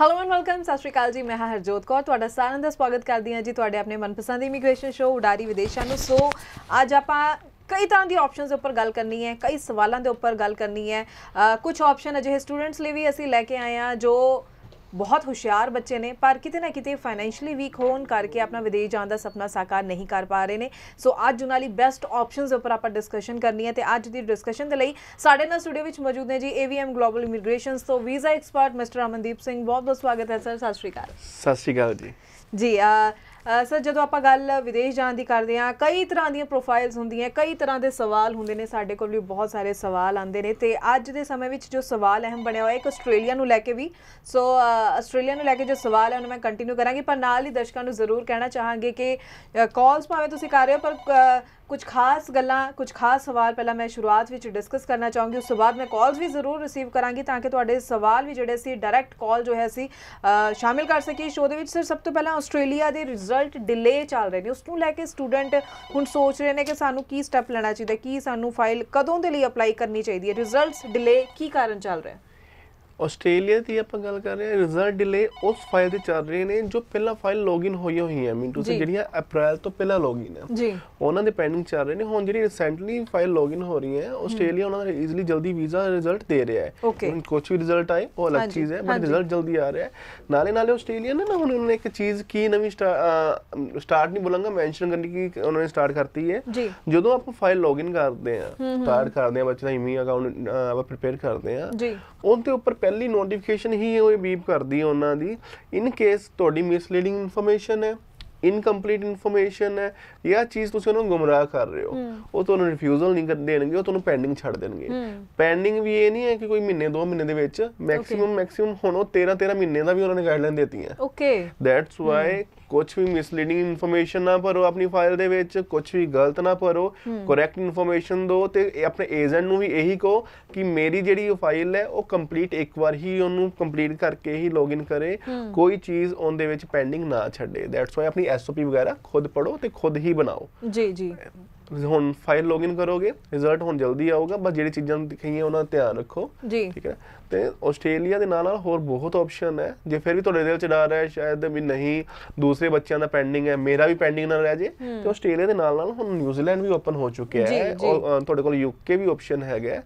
Hello and welcome ਸਤਿ ਸ਼੍ਰੀ ਅਕਾਲ ਜੀ। ਮੈਂ ਹਾਂ ਹਰਜੋਤ ਕੌਰ। ਤੁਹਾਡਾ ਸਾਰਿਆਂ ਦਾ ਸਵਾਗਤ ਕਰਦੀ ਹਾਂ ਜੀ ਤੁਹਾਡੇ ਆਪਣੇ ਮਨਪਸੰਦ ਇਮੀਗ੍ਰੇਸ਼ਨ ਸ਼ੋਅ ਉਡਾਰੀ ਵਿਦੇਸ਼ਾਂ ਨੂੰ। ਸੋ ਅੱਜ ਆਪਾਂ ਕਈ ਤਰ੍ਹਾਂ ਦੀ ਆਪਸ਼ਨਸ ਦੇ ਉੱਪਰ ਗੱਲ ਕਰਨੀ ਹੈ, ਕਈ ਸਵਾਲਾਂ ਦੇ ਉੱਪਰ ਗੱਲ ਕਰਨੀ ਹੈ। ਕੁਝ ਆਪਸ਼ਨ ਅਜਿਹੇ ਸਟੂਡੈਂਟਸ ਲਈ ਵੀ ਅਸੀਂ ਲੈ ਕੇ ਆਏ ਹਾਂ, ਜੋ ਬਹੁਤ ਹੁਸ਼ਿਆਰ ਬੱਚੇ ਨੇ ਪਰ ਕਿਤੇ ਨਾ ਕਿਤੇ ਫਾਈਨੈਂਸ਼ੀਅਲੀ ਵੀਕ ਹੋਣ ਕਰਕੇ ਆਪਣਾ ਵਿਦੇਸ਼ ਜਾਣ ਦਾ ਸੁਪਨਾ ਸਾਕਾਰ ਨਹੀਂ ਕਰ ਪਾ ਰਹੇ ਨੇ। ਸੋ ਅੱਜ ਉਹਨਾਂ ਲਈ ਬੈਸਟ ਆਪਸ਼ਨਸ ਉੱਪਰ ਆਪਾਂ ਡਿਸਕਸ਼ਨ ਕਰਨੀ ਹੈ ਤੇ ਅੱਜ ਦੀ ਡਿਸਕਸ਼ਨ ਦੇ ਲਈ ਸਾਡੇ ਨਾਲ ਸਟੂਡੀਓ ਵਿੱਚ ਮੌਜੂਦ ਨੇ ਜੀ AVM ਗਲੋਬਲ ਇਮੀਗ੍ਰੇਸ਼ਨਸ ਤੋਂ visa expert mister Amandeep Singh ਬਹੁਤ ਬਹੁਤ ਸਵਾਗਤ ਹੈ ਸਰ ਸਤਿ ਸ਼੍ਰੀ ਅਕਾਲ। ਸਤਿ ਸ਼੍ਰੀ ਅਕਾਲ ਜੀ। ਜੀ ਸਰ ਜਦੋਂ ਆਪਾਂ ਗੱਲ ਵਿਦੇਸ਼ ਜਾਣ ਦੀ ਕਰਦੇ ਹਾਂ ਕਈ ਤਰ੍ਹਾਂ ਦੀਆਂ ਪ੍ਰੋਫਾਈਲਸ ਹੁੰਦੀਆਂ ਕਈ ਤਰ੍ਹਾਂ ਦੇ ਸਵਾਲ ਹੁੰਦੇ ਨੇ ਸਾਡੇ ਕੋਲ ਵੀ ਬਹੁਤ ਸਾਰੇ ਸਵਾਲ ਆਉਂਦੇ ਨੇ ਤੇ ਅੱਜ ਦੇ ਸਮੇਂ ਵਿੱਚ ਜੋ ਸਵਾਲ ਅਹਿਮ ਬਣਿਆ ਹੋਇਆ ਇੱਕ ਆਸਟ੍ਰੇਲੀਆ ਨੂੰ ਲੈ ਕੇ ਵੀ। ਸੋ ਆਸਟ੍ਰੇਲੀਆ ਨੂੰ ਲੈ ਕੇ ਜੋ ਸਵਾਲ ਹੈ ਉਹਨੂੰ ਮੈਂ ਕੰਟੀਨਿਊ ਕਰਾਂਗੀ ਪਰ ਨਾਲ ਹੀ ਦਰਸ਼ਕਾਂ ਨੂੰ ਜ਼ਰੂਰ ਕਹਿਣਾ ਚਾਹਾਂਗੇ ਕਿ ਕਾਲਸ ਭਾਵੇਂ ਤੁਸੀਂ ਕਰ ਰਹੇ ਹੋ ਪਰ ਅ, ਕੁਝ ਖਾਸ ਗੱਲਾਂ ਕੁਝ ਖਾਸ ਸਵਾਲ ਪਹਿਲਾਂ ਮੈਂ ਸ਼ੁਰੂਆਤ ਵਿੱਚ ਡਿਸਕਸ ਕਰਨਾ ਚਾਹੂੰਗੀ ਉਸ ਤੋਂ ਬਾਅਦ ਮੈਂ ਕਾਲਸ ਵੀ ਜ਼ਰੂਰ ਰਿਸੀਵ ਕਰਾਂਗੀ ਤਾਂ ਕਿ ਤੁਹਾਡੇ ਸਵਾਲ ਵੀ ਜਿਹੜੇ ਸੀ ਡਾਇਰੈਕਟ ਕਾਲ ਜੋ ਹੈ ਸੀ ਸ਼ਾਮਿਲ ਕਰ ਸਕੀਏ। ਸ਼ੋਅ ਦੇ ਵਿੱਚ ਸਰ ਸਭ ਤੋਂ ਪਹਿਲਾਂ ਆਸਟ੍ਰੇਲੀਆ ਦੇ ਰਿਜ਼ਲਟ ਡਿਲੇ ਚੱਲ ਰਹੇ ਨੇ। ਉਸ ਨੂੰ ਲੈ ਕੇ ਸਟੂਡੈਂਟ ਹੁਣ ਸੋਚ ਰਹੇ ਨੇ ਕਿ ਸਾਨੂੰ ਕੀ ਸਟੈਪ ਲੈਣਾ ਚਾਹੀਦਾ ਕੀ ਸਾਨੂੰ ਫਾਈਲ ਕਦੋਂ ਦੇ ਲਈ ਅਪਲਾਈ ਕਰਨੀ ਚਾਹੀਦੀ ਹੈ। ਰਿਜ਼ਲਟਸ ਡਿਲੇ ਕੀ ਕਾਰਨ ਚੱਲ ਰਿਹਾ ਹੈ? ਆਸਟ੍ਰੇਲੀਆ ਦੀ ਆਪਾਂ ਗੱਲ ਕਰ ਰਹੇ ਹਾਂ ਰਿਜ਼ਲਟ ਡਿਲੇ ਉਸ ਫਾਈਲ ਤੇ ਚੱਲ ਰਹੇ ਨੇ ਜੋ ਪਹਿਲਾਂ ਫਾਈਲ ਲੌਗਇਨ ਹੋਈਆਂ ਹੋਈਆਂ ਮੀਨ ਟੂ ਸੇ। ਜਿਹੜੀਆਂ ਅਪ੍ਰੈਲ ਤੋਂ ਪਹਿਲਾਂ ਲੌਗਇਨ ਹੈ ਜੀ। ਉਹਨਾਂ ਦੇ ਪੈਂਡਿੰਗ ਚੱਲ ਰਹੇ ਨੇ ਹੁਣ ਜਿਹੜੀ ਰੀਸੈਂਟਲੀ ਫਾਈਲ ਲੌਗਇਨ ਹੋ ਰਹੀ ਹੈ ਆਸਟ੍ਰੇਲੀਆ ਉਹਨਾਂ ਦਾ ਈਜ਼ੀਲੀ ਜਲਦੀ ਵੀਜ਼ਾ ਰਿਜ਼ਲਟ ਦੇ ਰਿਹਾ ਹੈ. ਹੁਣ ਕੁਝ ਵੀ ਰਿਜ਼ਲਟ ਆਏ ਉਹ ਅਲੱਗ ਚੀਜ਼ ਹੈ ਬਟ। ਰਿਜ਼ਲਟ ਜਲਦੀ ਆ ਰਿਹਾ ਹੈ। ਨਾਲੇ ਨਾਲੇ ਆਸਟ੍ਰੇਲੀਆ ਨੇ ਨਾ ਹੁਣ ਉਹਨਾਂ ਨੇ ਇੱਕ ਚੀਜ਼ ਕੀ ਨਵੀਂ ਸਟਾਰਟ ਨਹੀਂ ਬੋਲਾਂਗਾ ਮੈਂਸ਼ਨ ਕਰਨੀ ਕੀ ਉਹਨਾਂ ਨੇ ਸਟਾਰਟ ਕਰਤੀ ਹੈ। ਜਦੋਂ ਆਪਾਂ ਫਾਈਲ ਲੌਗਇਨ ਕਰਦੇ ਆ ਸਟਾਰਟ ਕਰਦੇ ਆ ਬੱਚੇ ਦਾ ਈਮੇਲ ਅਕਾਊਂਟ ਆਪਾਂ ਪ੍ਰਿਪੇਅਰ ਕਰਦੇ ਆ ਜੀ। ਉਹਦੇ ਉੱਪਰ ਪਹਿਲੀ ਨੋਟੀਫਿਕੇਸ਼ਨ ਹੀ ਉਹ ਬੀਪ ਕਰਦੀ ਹੈ ਉਹਨਾਂ ਦੀ। ਇਨ ਕੇਸ ਤੁਹਾਡੀ ਮਿਸਲੀਡਿੰਗ ਇਨਫੋਰਮੇਸ਼ਨ ਹੈ ਇਨਕੰਪਲੀਟ ਇਨਫੋਰਮੇਸ਼ਨ ਹੈ ਜਾਂ ਚੀਜ਼ ਤੁਸੀਂ ਉਹਨੂੰ ਗੁੰਮਰਾਹ ਕਰ ਰਹੇ ਹੋ ਉਹ ਤੁਹਾਨੂੰ ਰਿਫਿਊਜ਼ਲ ਨਹੀਂ ਦੇਣਗੇ ਉਹ ਤੁਹਾਨੂੰ ਪੈਂਡਿੰਗ ਛੱਡ ਦੇਣਗੇ। ਪੈਂਡਿੰਗ ਵੀ ਇਹ ਨਹੀਂ ਹੈ ਕਿ ਕੋਈ ਮਹੀਨੇ ਦੋ ਮਹੀਨੇ ਦੇ ਵਿੱਚ ਮੈਕਸਿਮਮ ਮੈਕਸਿਮਮ ਹੁਣ ਉਹ 13 13 ਮਹੀਨੇ ਦਾ ਵੀ ਉਹਨਾਂ ਨੇ ਗਾਈਡਲਾਈਨ ਦਿੱਤੀਆਂ। ਓਕੇ ਦੈਟਸ ਵਾਈ ਕੁਝ ਵੀ ਮਿਸਲੀਡਿੰਗ ਇਨਫੋਰਮੇਸ਼ਨ ਨਾ ਭਰੋ ਆਪਣੀ ਫਾਈਲ ਦੇ ਵਿੱਚ ਕੁਝ ਵੀ ਗਲਤ ਨਾ ਭਰੋ ਕਰੈਕਟ ਇਨਫੋਰਮੇਸ਼ਨ ਦਿਓ ਤੇ ਆਪਣੇ ਏਜੰਟ ਨੂੰ ਵੀ ਇਹੀ ਕਹੋ ਕਿ ਮੇਰੀ ਜਿਹੜੀ ਫਾਈਲ ਹੈ ਉਹ ਕੰਪਲੀਟ ਇੱਕ ਵਾਰ ਹੀ ਉਹਨੂੰ ਕੰਪਲੀਟ ਕਰਕੇ ਹੀ ਲੌਗਇਨ ਕਰੇ। ਕੋਈ ਚੀਜ਼ ਉਹਦੇ ਵਿੱਚ ਪੈਂਡਿੰਗ ਨਾ ਛੱਡੇ। ਦੈਟਸ ਵਾਈ ਆਪਣੀ ਐਸਓਪੀ ਵਗੈਰਾ ਖੁਦ ਪੜੋ ਤੇ ਖੁਦ ਹੀ ਬਣਾਓ। ਜੀ ਜੀ। ਹੁਣ ਫਾਈਲ ਲੌਗਇਨ ਕਰੋਗੇ ਰਿਜ਼ਲਟ ਹੁਣ ਜਲਦੀ ਆਊਗਾ ਬਸ ਜਿਹੜੀ ਚੀਜ਼ਾਂ ਦਿਖਾਈਆਂ ਉਹਨਾਂ ਦਾ ਧਿਆਨ ਰੱਖੋ। ਜੀ। ਠੀਕ ਹੈ। ਤੇ ਆਸਟ੍ਰੇਲੀਆ ਦੇ ਨਾਲ ਨਾਲ ਹੋਰ ਬਹੁਤ ਆਪਸ਼ਨ ਹੈ। ਜੇ ਫਿਰ ਵੀ ਤੁਹਾਡੇ ਦਿਲ ਚ ਡਰ ਹੈ ਸ਼ਾਇਦ ਵੀ ਨਹੀਂ ਦੂਸਰੇ ਬੱਚਿਆਂ ਦਾ ਪੈਂਡਿੰਗ ਹੈ ਮੇਰਾ ਵੀ ਪੈਂਡਿੰਗ ਨਾ ਰਹਿ ਜੇ ਤੇ ਆਸਟ੍ਰੇਲੀਆ ਦੇ ਨਾਲ ਨਾਲ ਹੁਣ ਨਿਊਜ਼ੀਲੈਂਡ ਵੀ ਓਪਨ ਹੋ ਚੁੱਕਿਆ ਹੈ। ਔਰ ਤੁਹਾਡੇ ਕੋਲ ਯੂਕੇ ਵੀ ਆਪਸ਼ਨ ਹੈਗਾ।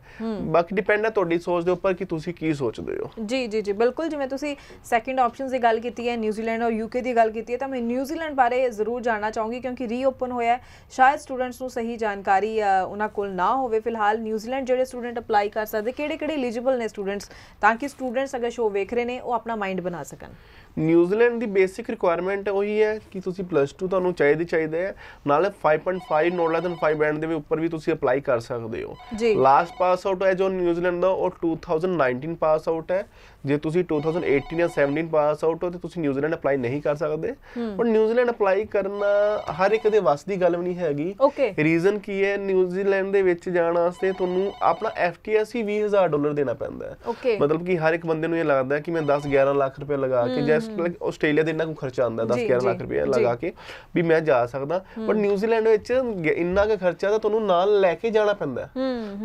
ਬਾਕੀ ਡਿਪੈਂਡ ਹੈ ਤੁਹਾਡੀ ਸੋਚ ਦੇ ਉੱਪਰ ਕਿ ਤੁਸੀਂ ਕੀ ਸੋਚਦੇ ਹੋ। ਜੀ ਜੀ ਜੀ। ਬਿਲਕੁਲ ਜਿਵੇਂ ਤੁਸੀਂ ਸੈਕਿੰਡ ਆਪਸ਼ਨਸ ਦੀ ਗੱਲ ਕੀਤੀ ਹੈ ਨਿਊਜ਼ੀਲੈਂਡ ਔਰ ਯੂਕੇ ਦੀ ਗੱਲ ਕੀਤੀ ਹੈ ਤਾਂ ਮੈਂ ਨਿਊਜ਼ੀਲੈਂਡ ਬਾਰੇ ਜ਼ਰੂਰ ਜਾਣਨਾ ਚਾਹੂੰਗੀ ਕਿਉਂਕਿ ਰੀਓਪਨ ਹੋਇਆ ਸ਼ਾਇਦ ਸਟੂਡੈਂਟਸ ਨੂੰ ਸਹੀ ਜਾਣਕਾਰੀ ਉਹਨਾਂ ਕੋਲ ਨਾ ਹੋਵੇ। ਫਿਲਹਾਲ ਨਿਊਜ਼ੀਲੈਂਡ ਜਿਹੜੇ ਸਟੂਡੈਂਟ ਅਪਲਾਈ ਕਰ ਸਕਦੇ ਕਿਹੜੇ ਕਿਹੜੇ ਐਲੀਜੀਬਲ ਨੇ ਸਟੂਡੈਂਟਸ ਤਾਂ ਕਿ ਸਟੂਡੈਂਟਸ ਅਗਰ ਸ਼ੋਅ ਵੇਖ ਰਹੇ ਨੇ ਉਹ ਆਪਣਾ ਮਾਈਂਡ ਬਣਾ ਸਕਣ। ਨਿਊਜ਼ੀਲੈਂਡ ਦੀ ਬੇਸਿਕ ਰਿਕੁਆਇਰਮੈਂਟ ਉਹੀ ਹੈ ਕਿ ਤੁਸੀਂ ਪਲੱਸ 2 ਤੁਹਾਨੂੰ ਚਾਹੀਦੀ ਚਾਹੀਦਾ ਹੈ। ਨਾਲੇ 5.5 ਨੋਟ ਲੈਸ ਦੈਨ 5 ਬੈਂਡ ਦੇ ਵੀ ਉੱਪਰ ਵੀ ਤੁਸੀਂ ਅਪਲਾਈ ਕਰ ਸਕਦੇ ਹੋ। ਜੀ। ਲਾਸਟ ਪਾਸ ਆਊਟ ਹੈ ਜੋ ਨਿਊਜ਼ੀਲੈਂਡ ਦਾ ਉਹ 2019 ਪਾਸ ਆਊਟ ਹੈ। ਜੇ ਤੁਸੀਂ 2018 ਜਾਂ 17 ਪਾਸ ਆਊਟ ਹੋ ਤੇ ਤੁਸੀਂ ਨਿਊਜ਼ੀਲੈਂਡ ਅਪਲਾਈ ਨਹੀਂ ਕਰ ਸਕਦੇ। ਪਰ ਨਿਊਜ਼ੀਲੈਂਡ ਅਪਲਾਈ ਕਰਨਾ ਹਰ ਇੱਕ ਦੇ ਵੱਸ ਦੀ ਗੱਲ ਨਹੀਂ ਹੈਗੀ। ਰੀਜ਼ਨ ਕੀ ਹੈ? ਨਿਊਜ਼ੀਲੈਂਡ ਦੇ ਵਿੱਚ ਜਾਣ ਵਾਸਤੇ ਤੁਹਾਨੂੰ ਆਪਣਾ ਐਫਟੀਐਸ ਹੀ 20000 ਡਾਲਰ ਦੇਣਾ ਪੈਂਦਾ ਹੈ। ਮਤਲਬ ਕਿ ਹਰ ਇੱਕ ਬੰਦੇ ਨੂੰ ਇਹ ਲੱਗਦਾ ਹੈ ਕਿ ਮੈਂ 10 11 ਲੱਖ ਰੁਪਏ ਲਗਾ ਕੇ ਜਸਟ ਲਾਈਕ ਆਸਟ੍ਰੇਲੀਆ ਦੇ ਇੰਨਾ ਕੁ ਖਰਚਾ ਆਉਂਦਾ 10 ਜੀ, 11 ਜੀ, ਲੱਖ ਰੁਪਏ। ਲਗਾ ਕੇ ਵੀ ਮੈਂ ਜਾ ਸਕਦਾ। ਪਰ ਨਿਊਜ਼ੀਲੈਂਡ ਵਿੱਚ ਇੰਨਾ ਕੁ ਖਰਚਾ ਤਾਂ ਤੁਹਾਨੂੰ ਨਾਲ ਲੈ ਕੇ ਜਾਣਾ ਪੈਂਦਾ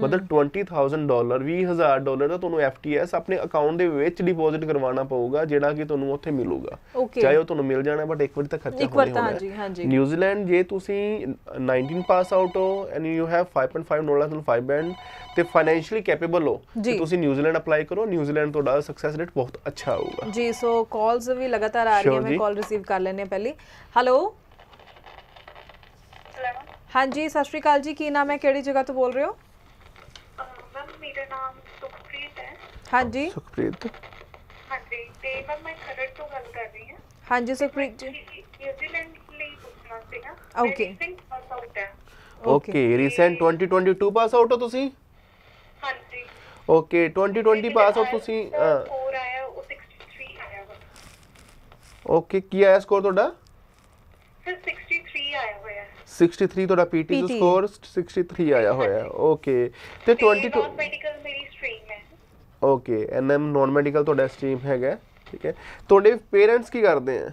ਮਤਲਬ 20000 ਡਾਲਰ 20000 ਡਾਲਰ ਦਾ ਤੁਹਾਨੂੰ ਐਫਟੀਐਸ ਆਪਣੇ ਅਕਾਊਂਟ ਦੇ ਵਿੱਚ ਡਿਪੋਜ਼ਿਟ ਕਰਵਾਉਣਾ ਪਊਗਾ ਜਿਹੜਾ ਕਿ ਤੁਹਾਨੂੰ ਉੱਥੇ ਮਿਲੂਗਾ. ਚਾਹੇ ਉਹ ਤੁਹਾਨੂੰ ਮਿਲ ਜਾਣਾ ਬਟ ਇੱਕ ਵਾਰੀ ਤਾਂ ਖਰਚਾ ਹੋਣਾ ਹੀ। ਨਿਊਜ਼ੀਲੈਂਡ ਜੇ ਤੁਸੀਂ 19 ਪਾਸ ਆਊਟ ਹੋ and you have 5.5 dollar and 5 band ਤੇ ਫਾਈਨੈਂਸ਼ੀਅਲੀ ਕੈਪੇਬਲ ਹੋ ਤੁਸੀਂ ਨਿਊਜ਼ੀਲੈਂਡ ਅਪਲਾਈ ਕਰੋ। ਨਿਊਜ਼ੀਲੈਂਡ ਤੁਹਾਡਾ ਸਕਸੈਸ ਰੇਟ ਬਹੁਤ ਅੱਛਾ ਆਊਗਾ ਜੀ ਸੋ ਕਾਲਸ ਵੀ ਲਗਾਤਾਰ ਆ ਰਹੀਆਂ Sure ਮੈਂ ਜੀ। ਕਾਲ ਰਿਸੀਵ ਕਰ ਲੈਣੇ ਪਹਿਲੀ ਹੈਲੋ ਹੈਲੋ ਹਾਂਜੀ ਸਤਿ ਸ਼੍ਰੀ ਅਕਾਲ ਜੀ ਕੀ ਨਾਮ ਹੈ ਕਿਹੜੀ ਜਗ੍ਹਾ ਤੋਂ ਬੋਲ ਰਹੇ ਹੋ ਮੈਮ ਮੇਰਾ ਨਾਮ ਸੁਖਪ੍ਰੀਤ ਹੈ ਹਾਂਜੀ ਸੁਖਪ੍ਰੀਤ ਹਾਂਜੀ ਤੇ ਮੈਮ ਮੈਂ ਖਰੜ ਤੋਂ ਗੱਲ ਕਰ ਰਹੀ ਹਾਂ ਹਾਂਜੀ ਸੁਖਪ੍ਰੀਤ ਜੀ ਨਿਊਜ਼ੀਲੈਂਡ ਲਈ ਪੁੱਛਣਾ ਸੀਗਾ Okay. ਰੀਸੈਂਟ ਪਾਸ ਆਊਟ ਹੈ ਓਕੇ ਰੀਸੈਂਟ 2022 ਪਾਸ ਆਊਟ ਹੋ ਤੁਸੀਂ ਹਾਂਜੀ ਓਕੇ 2020 ਪਾਸ ਆਊਟ ਤੁਸੀਂ ਸਕੋਰ ਆਇਆ ਉਹ 63 ਆਇਆ ਵਾ ਓਕੇ ਕੀ ਆਇਆ ਸਕੋਰ ਤੁਹਾਡਾ? ਫਿਰ 63 ਆਇਆ ਹੋਇਆ। ਹੈ 63 ਤੁਹਾਡਾ ਪੀਟੀ PT ਸਕੋਰ 63 ਆਇਆ ਹੋਇਆ। ਓਕੇ ਤੇ 22 ਨਾਨ ਮੈਡੀਕਲ ਮੇਰੀ ਸਟਰੀਮ ਹੈ। ਓਕੇ ਐਨਐਮ ਨਾਨ ਮੈਡੀਕਲ ਤੁਹਾਡਾ ਸਟਰੀਮ ਹੈਗਾ ਠੀਕ ਹੈ। ਤੁਹਾਡੇ ਪੇਰੈਂਟਸ ਕੀ ਕਰਦੇ ਆ?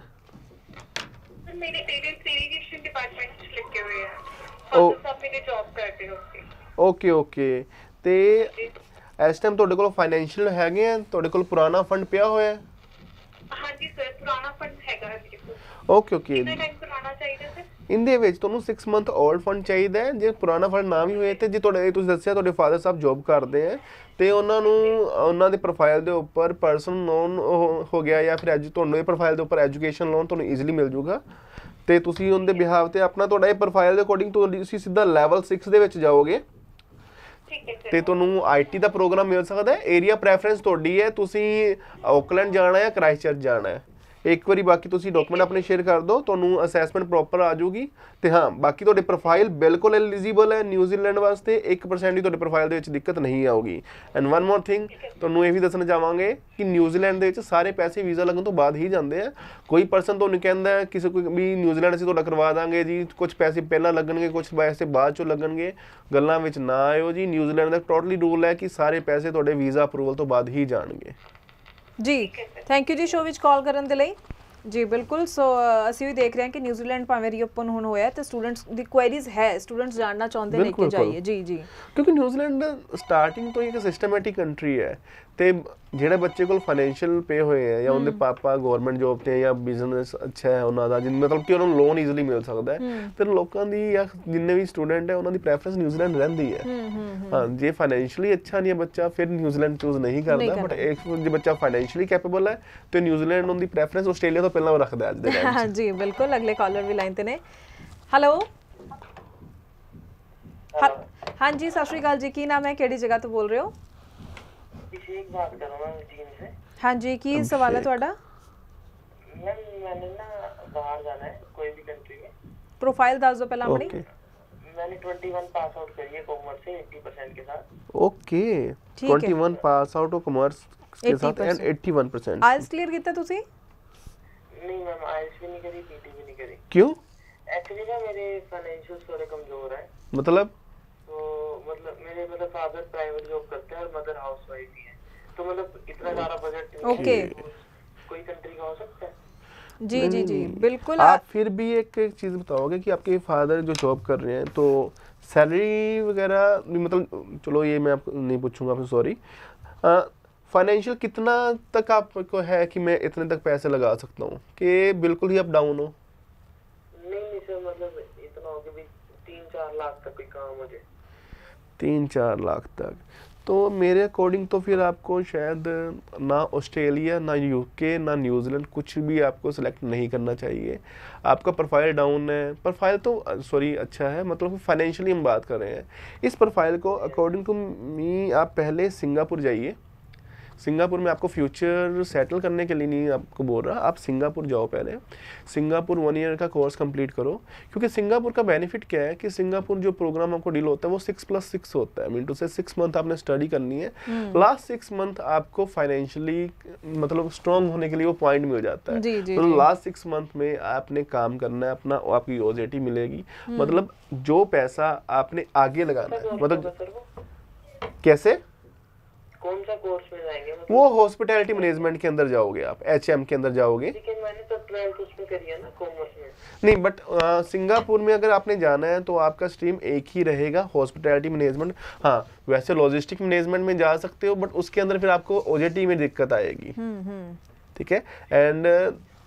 ਫਿਰ ਮੇਰੇ ਪੇਰੈਂਟਸ ਇਰੀਗੇਸ਼ਨ ਡਿਪਾਰਟਮੈਂਟ ਚ ਲੱਗੇ ਹੋਏ ਆ। ਉਹ- ਸਾਹਿਬ ਮੇਰੇ ਜੌਬ ਕਰਦੇ ਹੋਗੇ ਓਕੇ ਓਕੇ ਤੇ ਇਸ ਟਾਈਮ ਤੁਹਾਡੇ ਕੋਲ ਫਾਈਨੈਂਸ਼ੀਅਲ ਹੈਗੇ ਆ? ਤੁਹਾਡੇ ਕੋਲ ਪੁਰਾਣਾ ਫੰਡ ਪਿਆ ਹੋਇਆ? ਹੈ ਹਾਂਜੀ ਸਰ ਪੁਰਾਣਾ ਫੰਡ ਹੈਗਾ ਓਕੇ ਓਕੇ ਕਿੰਨਾ ਟਾਈਮ ਪੁਰਾਣਾ ਚਾਹੀਦਾ ਸਰ? ਇਹਦੇ ਵਿੱਚ ਤੁਹਾਨੂੰ 6 ਮੰਥ 올ਡ ਫੰਡ ਚਾਹੀਦਾ ਹੈ। ਜੇ ਪੁਰਾਣਾ ਫੰਡ ਨਾ ਵੀ ਹੋਏ ਤੇ ਜੇ ਤੁਹਾਡੇ ਤੁਸੀਂ ਦੱਸਿਆ ਤੁਹਾਡੇ ਫਾਦਰ ਸਾਹਿਬ ਜੌਬ ਕਰਦੇ ਆ ਤੇ ਉਹਨਾਂ ਨੂੰ ਉਹਨਾਂ ਦੇ ਪ੍ਰੋਫਾਈਲ ਦੇ ਉੱਪਰ ਪਰਸਨਲ ਲੋਨ ਹੋ ਗਿਆ ਜਾਂ ਫਿਰ ਐਜੂ ਤੁਹਾਨੂੰ ਇਹ ਪ੍ਰੋਫਾਈਲ ਦੇ ਉੱਪਰ ਐਜੂਕੇਸ਼ਨ ਲੋਨ ਤੁਹਾਨੂੰ ਈਜ਼ੀਲੀ ਮਿਲ ਜੂਗਾ। ਤੇ ਤੁਸੀਂ ਉਹਦੇ ਬਿਹਾਵ ਤੇ ਆਪਣਾ ਤੁਹਾਡਾ ਇਹ ਪ੍ਰੋਫਾਈਲ ਦੇ ਅਕੋਰਡਿੰਗ ਤੁਸੀਂ ਸਿੱਧਾ ਲੈਵਲ 6 ਦੇ ਵਿੱਚ ਜਾਓਗੇ। ਤੇ ਤੁਹਾਨੂੰ ਆਈਟੀ ਦਾ ਪ੍ਰੋਗਰਾਮ ਮਿਲ ਸਕਦਾ ਹੈ। ਏਰੀਆ ਪ੍ਰੈਫਰੈਂਸ ਤੁਹਾਡੀ ਹੈ। ਤੁਸੀਂ ਆਕਲੈਂਡ ਜਾਣਾ ਹੈ ਕ੍ਰਾਈਸਟਚਰਚ ਜਾਣਾ ਹੈ? ਇੱਕ ਵਾਰੀ ਬਾਕੀ ਤੁਸੀਂ ਡਾਕੂਮੈਂਟ ਆਪਣੇ ਸ਼ੇਅਰ ਕਰ ਦਿਓ, ਤੁਹਾਨੂੰ ਅਸੈਸਮੈਂਟ ਪ੍ਰੋਪਰ ਆ ਜਾਊਗੀ। ਤੇ ਹਾਂ, ਬਾਕੀ ਤੁਹਾਡੇ ਪ੍ਰੋਫਾਈਲ ਬਿਲਕੁਲ ਐਲੀਜੀਬਲ ਹੈ ਨਿਊਜ਼ੀਲੈਂਡ ਵਾਸਤੇ 1% ਹੀ ਤੁਹਾਡੇ ਪ੍ਰੋਫਾਈਲ ਦੇ ਵਿੱਚ ਦਿੱਕਤ ਨਹੀਂ ਆਊਗੀ। ਐਂਡ ਵਨ ਮੋਰ ਥਿੰਗ ਤੁਹਾਨੂੰ ਇਹ ਵੀ ਦੱਸਣਾ ਚਾਹਾਂਗੇ ਕਿ ਨਿਊਜ਼ੀਲੈਂਡ ਦੇ ਵਿੱਚ ਸਾਰੇ ਪੈਸੇ ਵੀਜ਼ਾ ਲੱਗਣ ਤੋਂ ਬਾਅਦ ਹੀ ਜਾਂਦੇ ਆ। ਕੋਈ ਪਰਸਨ ਤੁਹਾਨੂੰ ਕਹਿੰਦਾ ਕਿਸੇ ਕੋਈ ਵੀ ਨਿਊਜ਼ੀਲੈਂਡ ਅਸੀਂ ਤੁਹਾਡਾ ਕਰਵਾ ਦਾਂਗੇ ਜੀ ਕੁਝ ਪੈਸੇ ਪਹਿਲਾਂ ਲੱਗਣਗੇ ਕੁਝ ਪੈਸੇ ਬਾਅਦ ਚੋਂ ਲੱਗਣਗੇ। ਗੱਲਾਂ ਵਿੱਚ ਨਾ ਆਇਓ ਜੀ ਨਿਊਜ਼ੀਲੈਂਡ ਦਾ ਟੋਟਲੀ ਰੂਲ ਹੈ ਕਿ ਸਾਰੇ ਪੈਸੇ ਤੁਹਾਡੇ ਵੀਜ਼ਾ ਅਪਰੂਵਲ ਤੋਂ ਬਾਅਦ ਹੀ ਜਾਣਗੇ। ਜੀ ਥੈਂਕ ਯੂ ਜੀ ਸ਼ੋਅ ਵਿੱਚ ਕਾਲ ਕਰਨ ਦੇ ਲਈ। ਜੀ ਬਿਲਕੁਲ ਸੋ ਅਸੀਂ ਵੀ ਦੇਖ ਰਹੇ ਹਾਂ ਕਿ ਨਿਊਜ਼ੀਲੈਂਡ ਭਾਵੇਂ ਰੀਓਪਨ ਹੁਣ ਹੋਇਆ ਤੇ ਸਟੂਡੈਂਟਸ ਦੀ ਕੁਐਰੀਜ਼ ਹੈ ਸਟੂਡੈਂਟਸ ਜਾਣਨਾ ਚਾਹੁੰਦੇ ਨੇ ਕਿ ਜਾਈਏ। ਜੀ ਜੀ। ਕਿਉਂਕਿ ਨਿਊਜ਼ੀਲੈਂਡ ਸਟਾਰਟਿੰਗ ਤੋਂ ਹੀ ਇੱਕ ਸਿਸਟਮੈਟਿਕ ਕੰਟਰੀ ਹੈ। ਤੇ ਜਿਹੜੇ ਬੱਚੇ ਕੋਲ ਫਾਈਨੈਂਸ਼ੀਅਲ ਪੇ ਹੋਏ ਆ ਜਾਂ ਉਹਦੇ ਪਾਪਾ ਗਵਰਨਮੈਂਟ ਜੌਬ ਤੇ ਜਾਂ ਬਿਜ਼ਨਸ ਅੱਛਾ ਹੈ ਉਹਨਾਂ ਦਾ ਜਿਨ ਮਤਲਬ ਕਿ ਉਹਨਾਂ ਨੂੰ ਲੋਨ ਈਜ਼ੀਲੀ ਮਿਲ ਸਕਦਾ ਹੈ। ਤੇ ਲੋਕਾਂ ਦੀ ਜਾਂ ਜਿੰਨੇ ਵੀ ਸਟੂਡੈਂਟ ਹੈ ਉਹਨਾਂ ਦੀ ਪ੍ਰੈਫਰੈਂਸ ਨਿਊਜ਼ੀਲੈਂਡ ਰਹਿੰਦੀ ਹੈ। ਹੂੰ ਜੇ ਫਾਈਨੈਂਸ਼ੀਅਲੀ ਅੱਛਾ ਨਹੀਂ ਹੈ ਬੱਚਾ ਫਿਰ ਨਿਊਜ਼ੀਲੈਂਡ ਚੂਜ਼ ਨਹੀਂ ਕਰਦਾ। ਬਟ ਇੱਕ ਜੇ ਬੱਚਾ ਫਾਈਨੈਂਸ਼ੀਅਲੀ ਕੈਪੇਬਲ ਹੈ ਤੇ ਨਿਊਜ਼ੀਲੈਂਡ ਉਹਦੀ ਪ੍ਰੈਫਰੈਂਸ ਆਸਟ੍ਰੇਲੀਆ ਤੋਂ ਪਹਿਲਾਂ ਰੱਖਦਾ ਅੱਜ ਦੇ ਟਾਈਮ ਹਾਂ ਜੀ ਬਿਲਕੁਲ। ਅਗਲੇ ਕਾਲਰ ਵੀ ਲਾਈਨ ਤੇ ਨੇ। ਹੈਲੋ ਹਾਂਜੀ ਸਤਿ ਸ਼੍ਰੀ ਅਕਾਲ ਜੀ। ਕੀ ਨਾਮ ਹੈ? ਕਿਹੜੀ ਜਗ੍ਹਾ ਤੋਂ ਬੋਲ ਰਹੇ ਹੋ? हाँ जी की सवाल है थोड़ा मैम मैंने ना बाहर जाना है कोई भी कंट्री में। प्रोफ़ाइल दस दो पहला अपनी। मैंने 21 पास आउट करी है कॉमर्स से 80% के साथ। Okay okay. 21 pass out of commerce के साथ एंड 81% क्लियर नहीं मैम भी नहीं करी पीटी भी नहीं करी। क्यों? एक्चुअली ना मेरे फाइनेंशियल थोड़े कमज़ोर है। मतलब? तो मतलब मेरे मतलब फादर प्राइवेट जॉब करते हैं और मदर हाउस वाइफ ही है। तो मतलब इतना सारा बजट नहीं है। Okay. तो कोई कंट्री का हो सकता है? जी जी जी बिल्कुल आप फिर भी एक एक चीज़ बताओगे कि आपके फादर जो जॉब कर रहे हैं तो सैलरी वगैरह मतलब चलो ये मैं आपको नहीं पूछूँगा आपसे सॉरी फाइनेंशियल कितना तक आपको है कि मैं इतने तक पैसे लगा सकता हूँ? कि बिल्कुल ही अप डाउन हो? नहीं नहीं सर मतलब इतना हो कि भी तीन चार लाख तक कोई काम मुझे तीन चार लाख तक। तो मेरे अकॉर्डिंग तो फिर आपको शायद ना ऑस्ट्रेलिया, ना यूके ना न्यूजीलैंड कुछ भी आपको सेलेक्ट नहीं करना चाहिए। आपका प्रोफ़ाइल डाउन है। प्रोफ़ाइल तो सॉरी अच्छा है मतलब फाइनेंशियली हम बात कर रहे हैं। इस प्रोफ़ाइल को अकॉर्डिंग टू मी आप पहले सिंगापुर जाइए। सिंगापुर में आपको फ्यूचर सेटल करने के लिए नहीं आपको बोल रहा आप सिंगापुर जाओ पहले। सिंगापुर वन ईयर का कोर्स कंप्लीट करो क्योंकि सिंगापुर का बेनिफिट क्या है कि सिंगापुर जो प्रोग्राम आपको डील होता है वो सिक्स प्लस सिक्स होता है। मीन टू से सिक्स मंथ आपने स्टडी करनी है। लास्ट सिक्स मंथ आपको फाइनेंशियली मतलब स्ट्रांग होने के लिए वो पॉइंट मिल जाता है। तो लास्ट सिक्स मंथ में आपने काम करना है अपना आपकी ओजेटी मिलेगी। मतलब जो पैसा आपने आगे लगाना है मतलब कैसे? कौन सा कोर्स में जाएँगे? मतलब वो हॉस्पिटैलिटी मैनेजमेंट के अंदर जाओगे आप एचएम के अंदर जाओगे। लेकिन मैंने तो ट्वेल्थ उसमें करी है ना कॉमर्स में। नहीं बट सिंगापुर में अगर आपने जाना है तो आपका स्ट्रीम एक ही रहेगा हॉस्पिटैलिटी मैनेजमेंट हाँ वैसे लॉजिस्टिक मैनेजमेंट में जा सकते हो बट उसके अंदर फिर आपको ओजेटी में दिक्कत आएगी। हम्म हम्म। ठीक है? एंड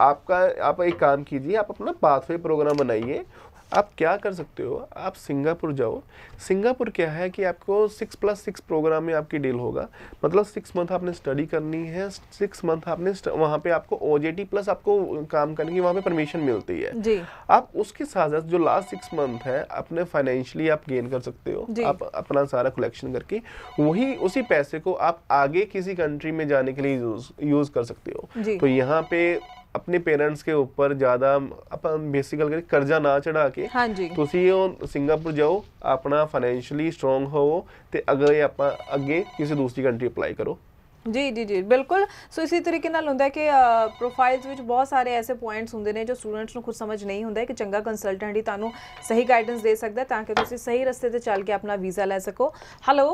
आपका आप एक काम कीजिए आप अपना पाथवे प्रोग्राम बनाइए आप क्या कर सकते हो? आप सिंगापुर जाओ। सिंगापुर क्या है कि आपको सिक्स प्लस सिक्स प्रोग्राम में आपकी डील होगा। मतलब सिक्स मंथ आपने स्टडी करनी है सिक्स मंथ आपने वहाँ पे आपको ओजेटी प्लस आपको काम करने की वहाँ पे परमिशन मिलती है। जी। आप उसके साथ साथ जो लास्ट सिक्स मंथ है अपने फाइनेंशियली आप गेन कर सकते हो। आप अपना सारा कलेक्शन करके वही उसी पैसे को आप आगे किसी कंट्री में जाने के लिए यूज़ यूज़ कर सकते हो। तो यहाँ पे ਆਪਣੇ ਪੇਰੈਂਟਸ ਕੇ ਉੱਪਰ ਜ਼ਿਆਦਾ ਆਪਾਂ ਬੇਸਿਕ ਗੱਲ ਕਰੀ ਕਰਜ਼ਾ ਨਾ ਚੜਾ ਕੇ ਤੁਸੀਂ ਉਹ ਸਿੰਗਾਪੁਰ ਜਾਓ ਆਪਣਾ ਫਾਈਨੈਂਸ਼ੀਅਲੀ ਸਟਰੋਂਗ ਹੋਵੋ ਤੇ ਅਗਰ ਆਪਾਂ ਅੱਗੇ ਕਿਸੇ ਦੂਸਰੀ ਕੰਟਰੀ ਅਪਲਾਈ ਕਰੋ। ਜੀ ਜੀ ਜੀ ਬਿਲਕੁਲ। ਸੋ ਇਸੇ ਤਰੀਕੇ ਨਾਲ ਹੁੰਦਾ ਹੈ ਕਿ ਪ੍ਰੋਫਾਈਲਸ ਵਿੱਚ ਬਹੁਤ ਸਾਰੇ ਐਸੇ ਪੁਆਇੰਟਸ ਹੁੰਦੇ ਨੇ ਜੋ ਸਟੂਡੈਂਟਸ ਨੂੰ ਖੁਦ ਸਮਝ ਨਹੀਂ ਹੁੰਦਾ ਕਿ ਚੰਗਾ ਕੰਸਲਟੈਂਟ ਹੀ ਤੁਹਾਨੂੰ ਸਹੀ ਗਾਈਡੈਂਸ ਦੇ ਸਕਦਾ ਤਾਂ ਕਿ ਤੁਸੀਂ ਸਹੀ ਰਸਤੇ ਤੇ ਚੱਲ ਕੇ ਆਪਣਾ ਵੀਜ਼ਾ ਲੈ ਸਕੋ। ਹੈਲੋ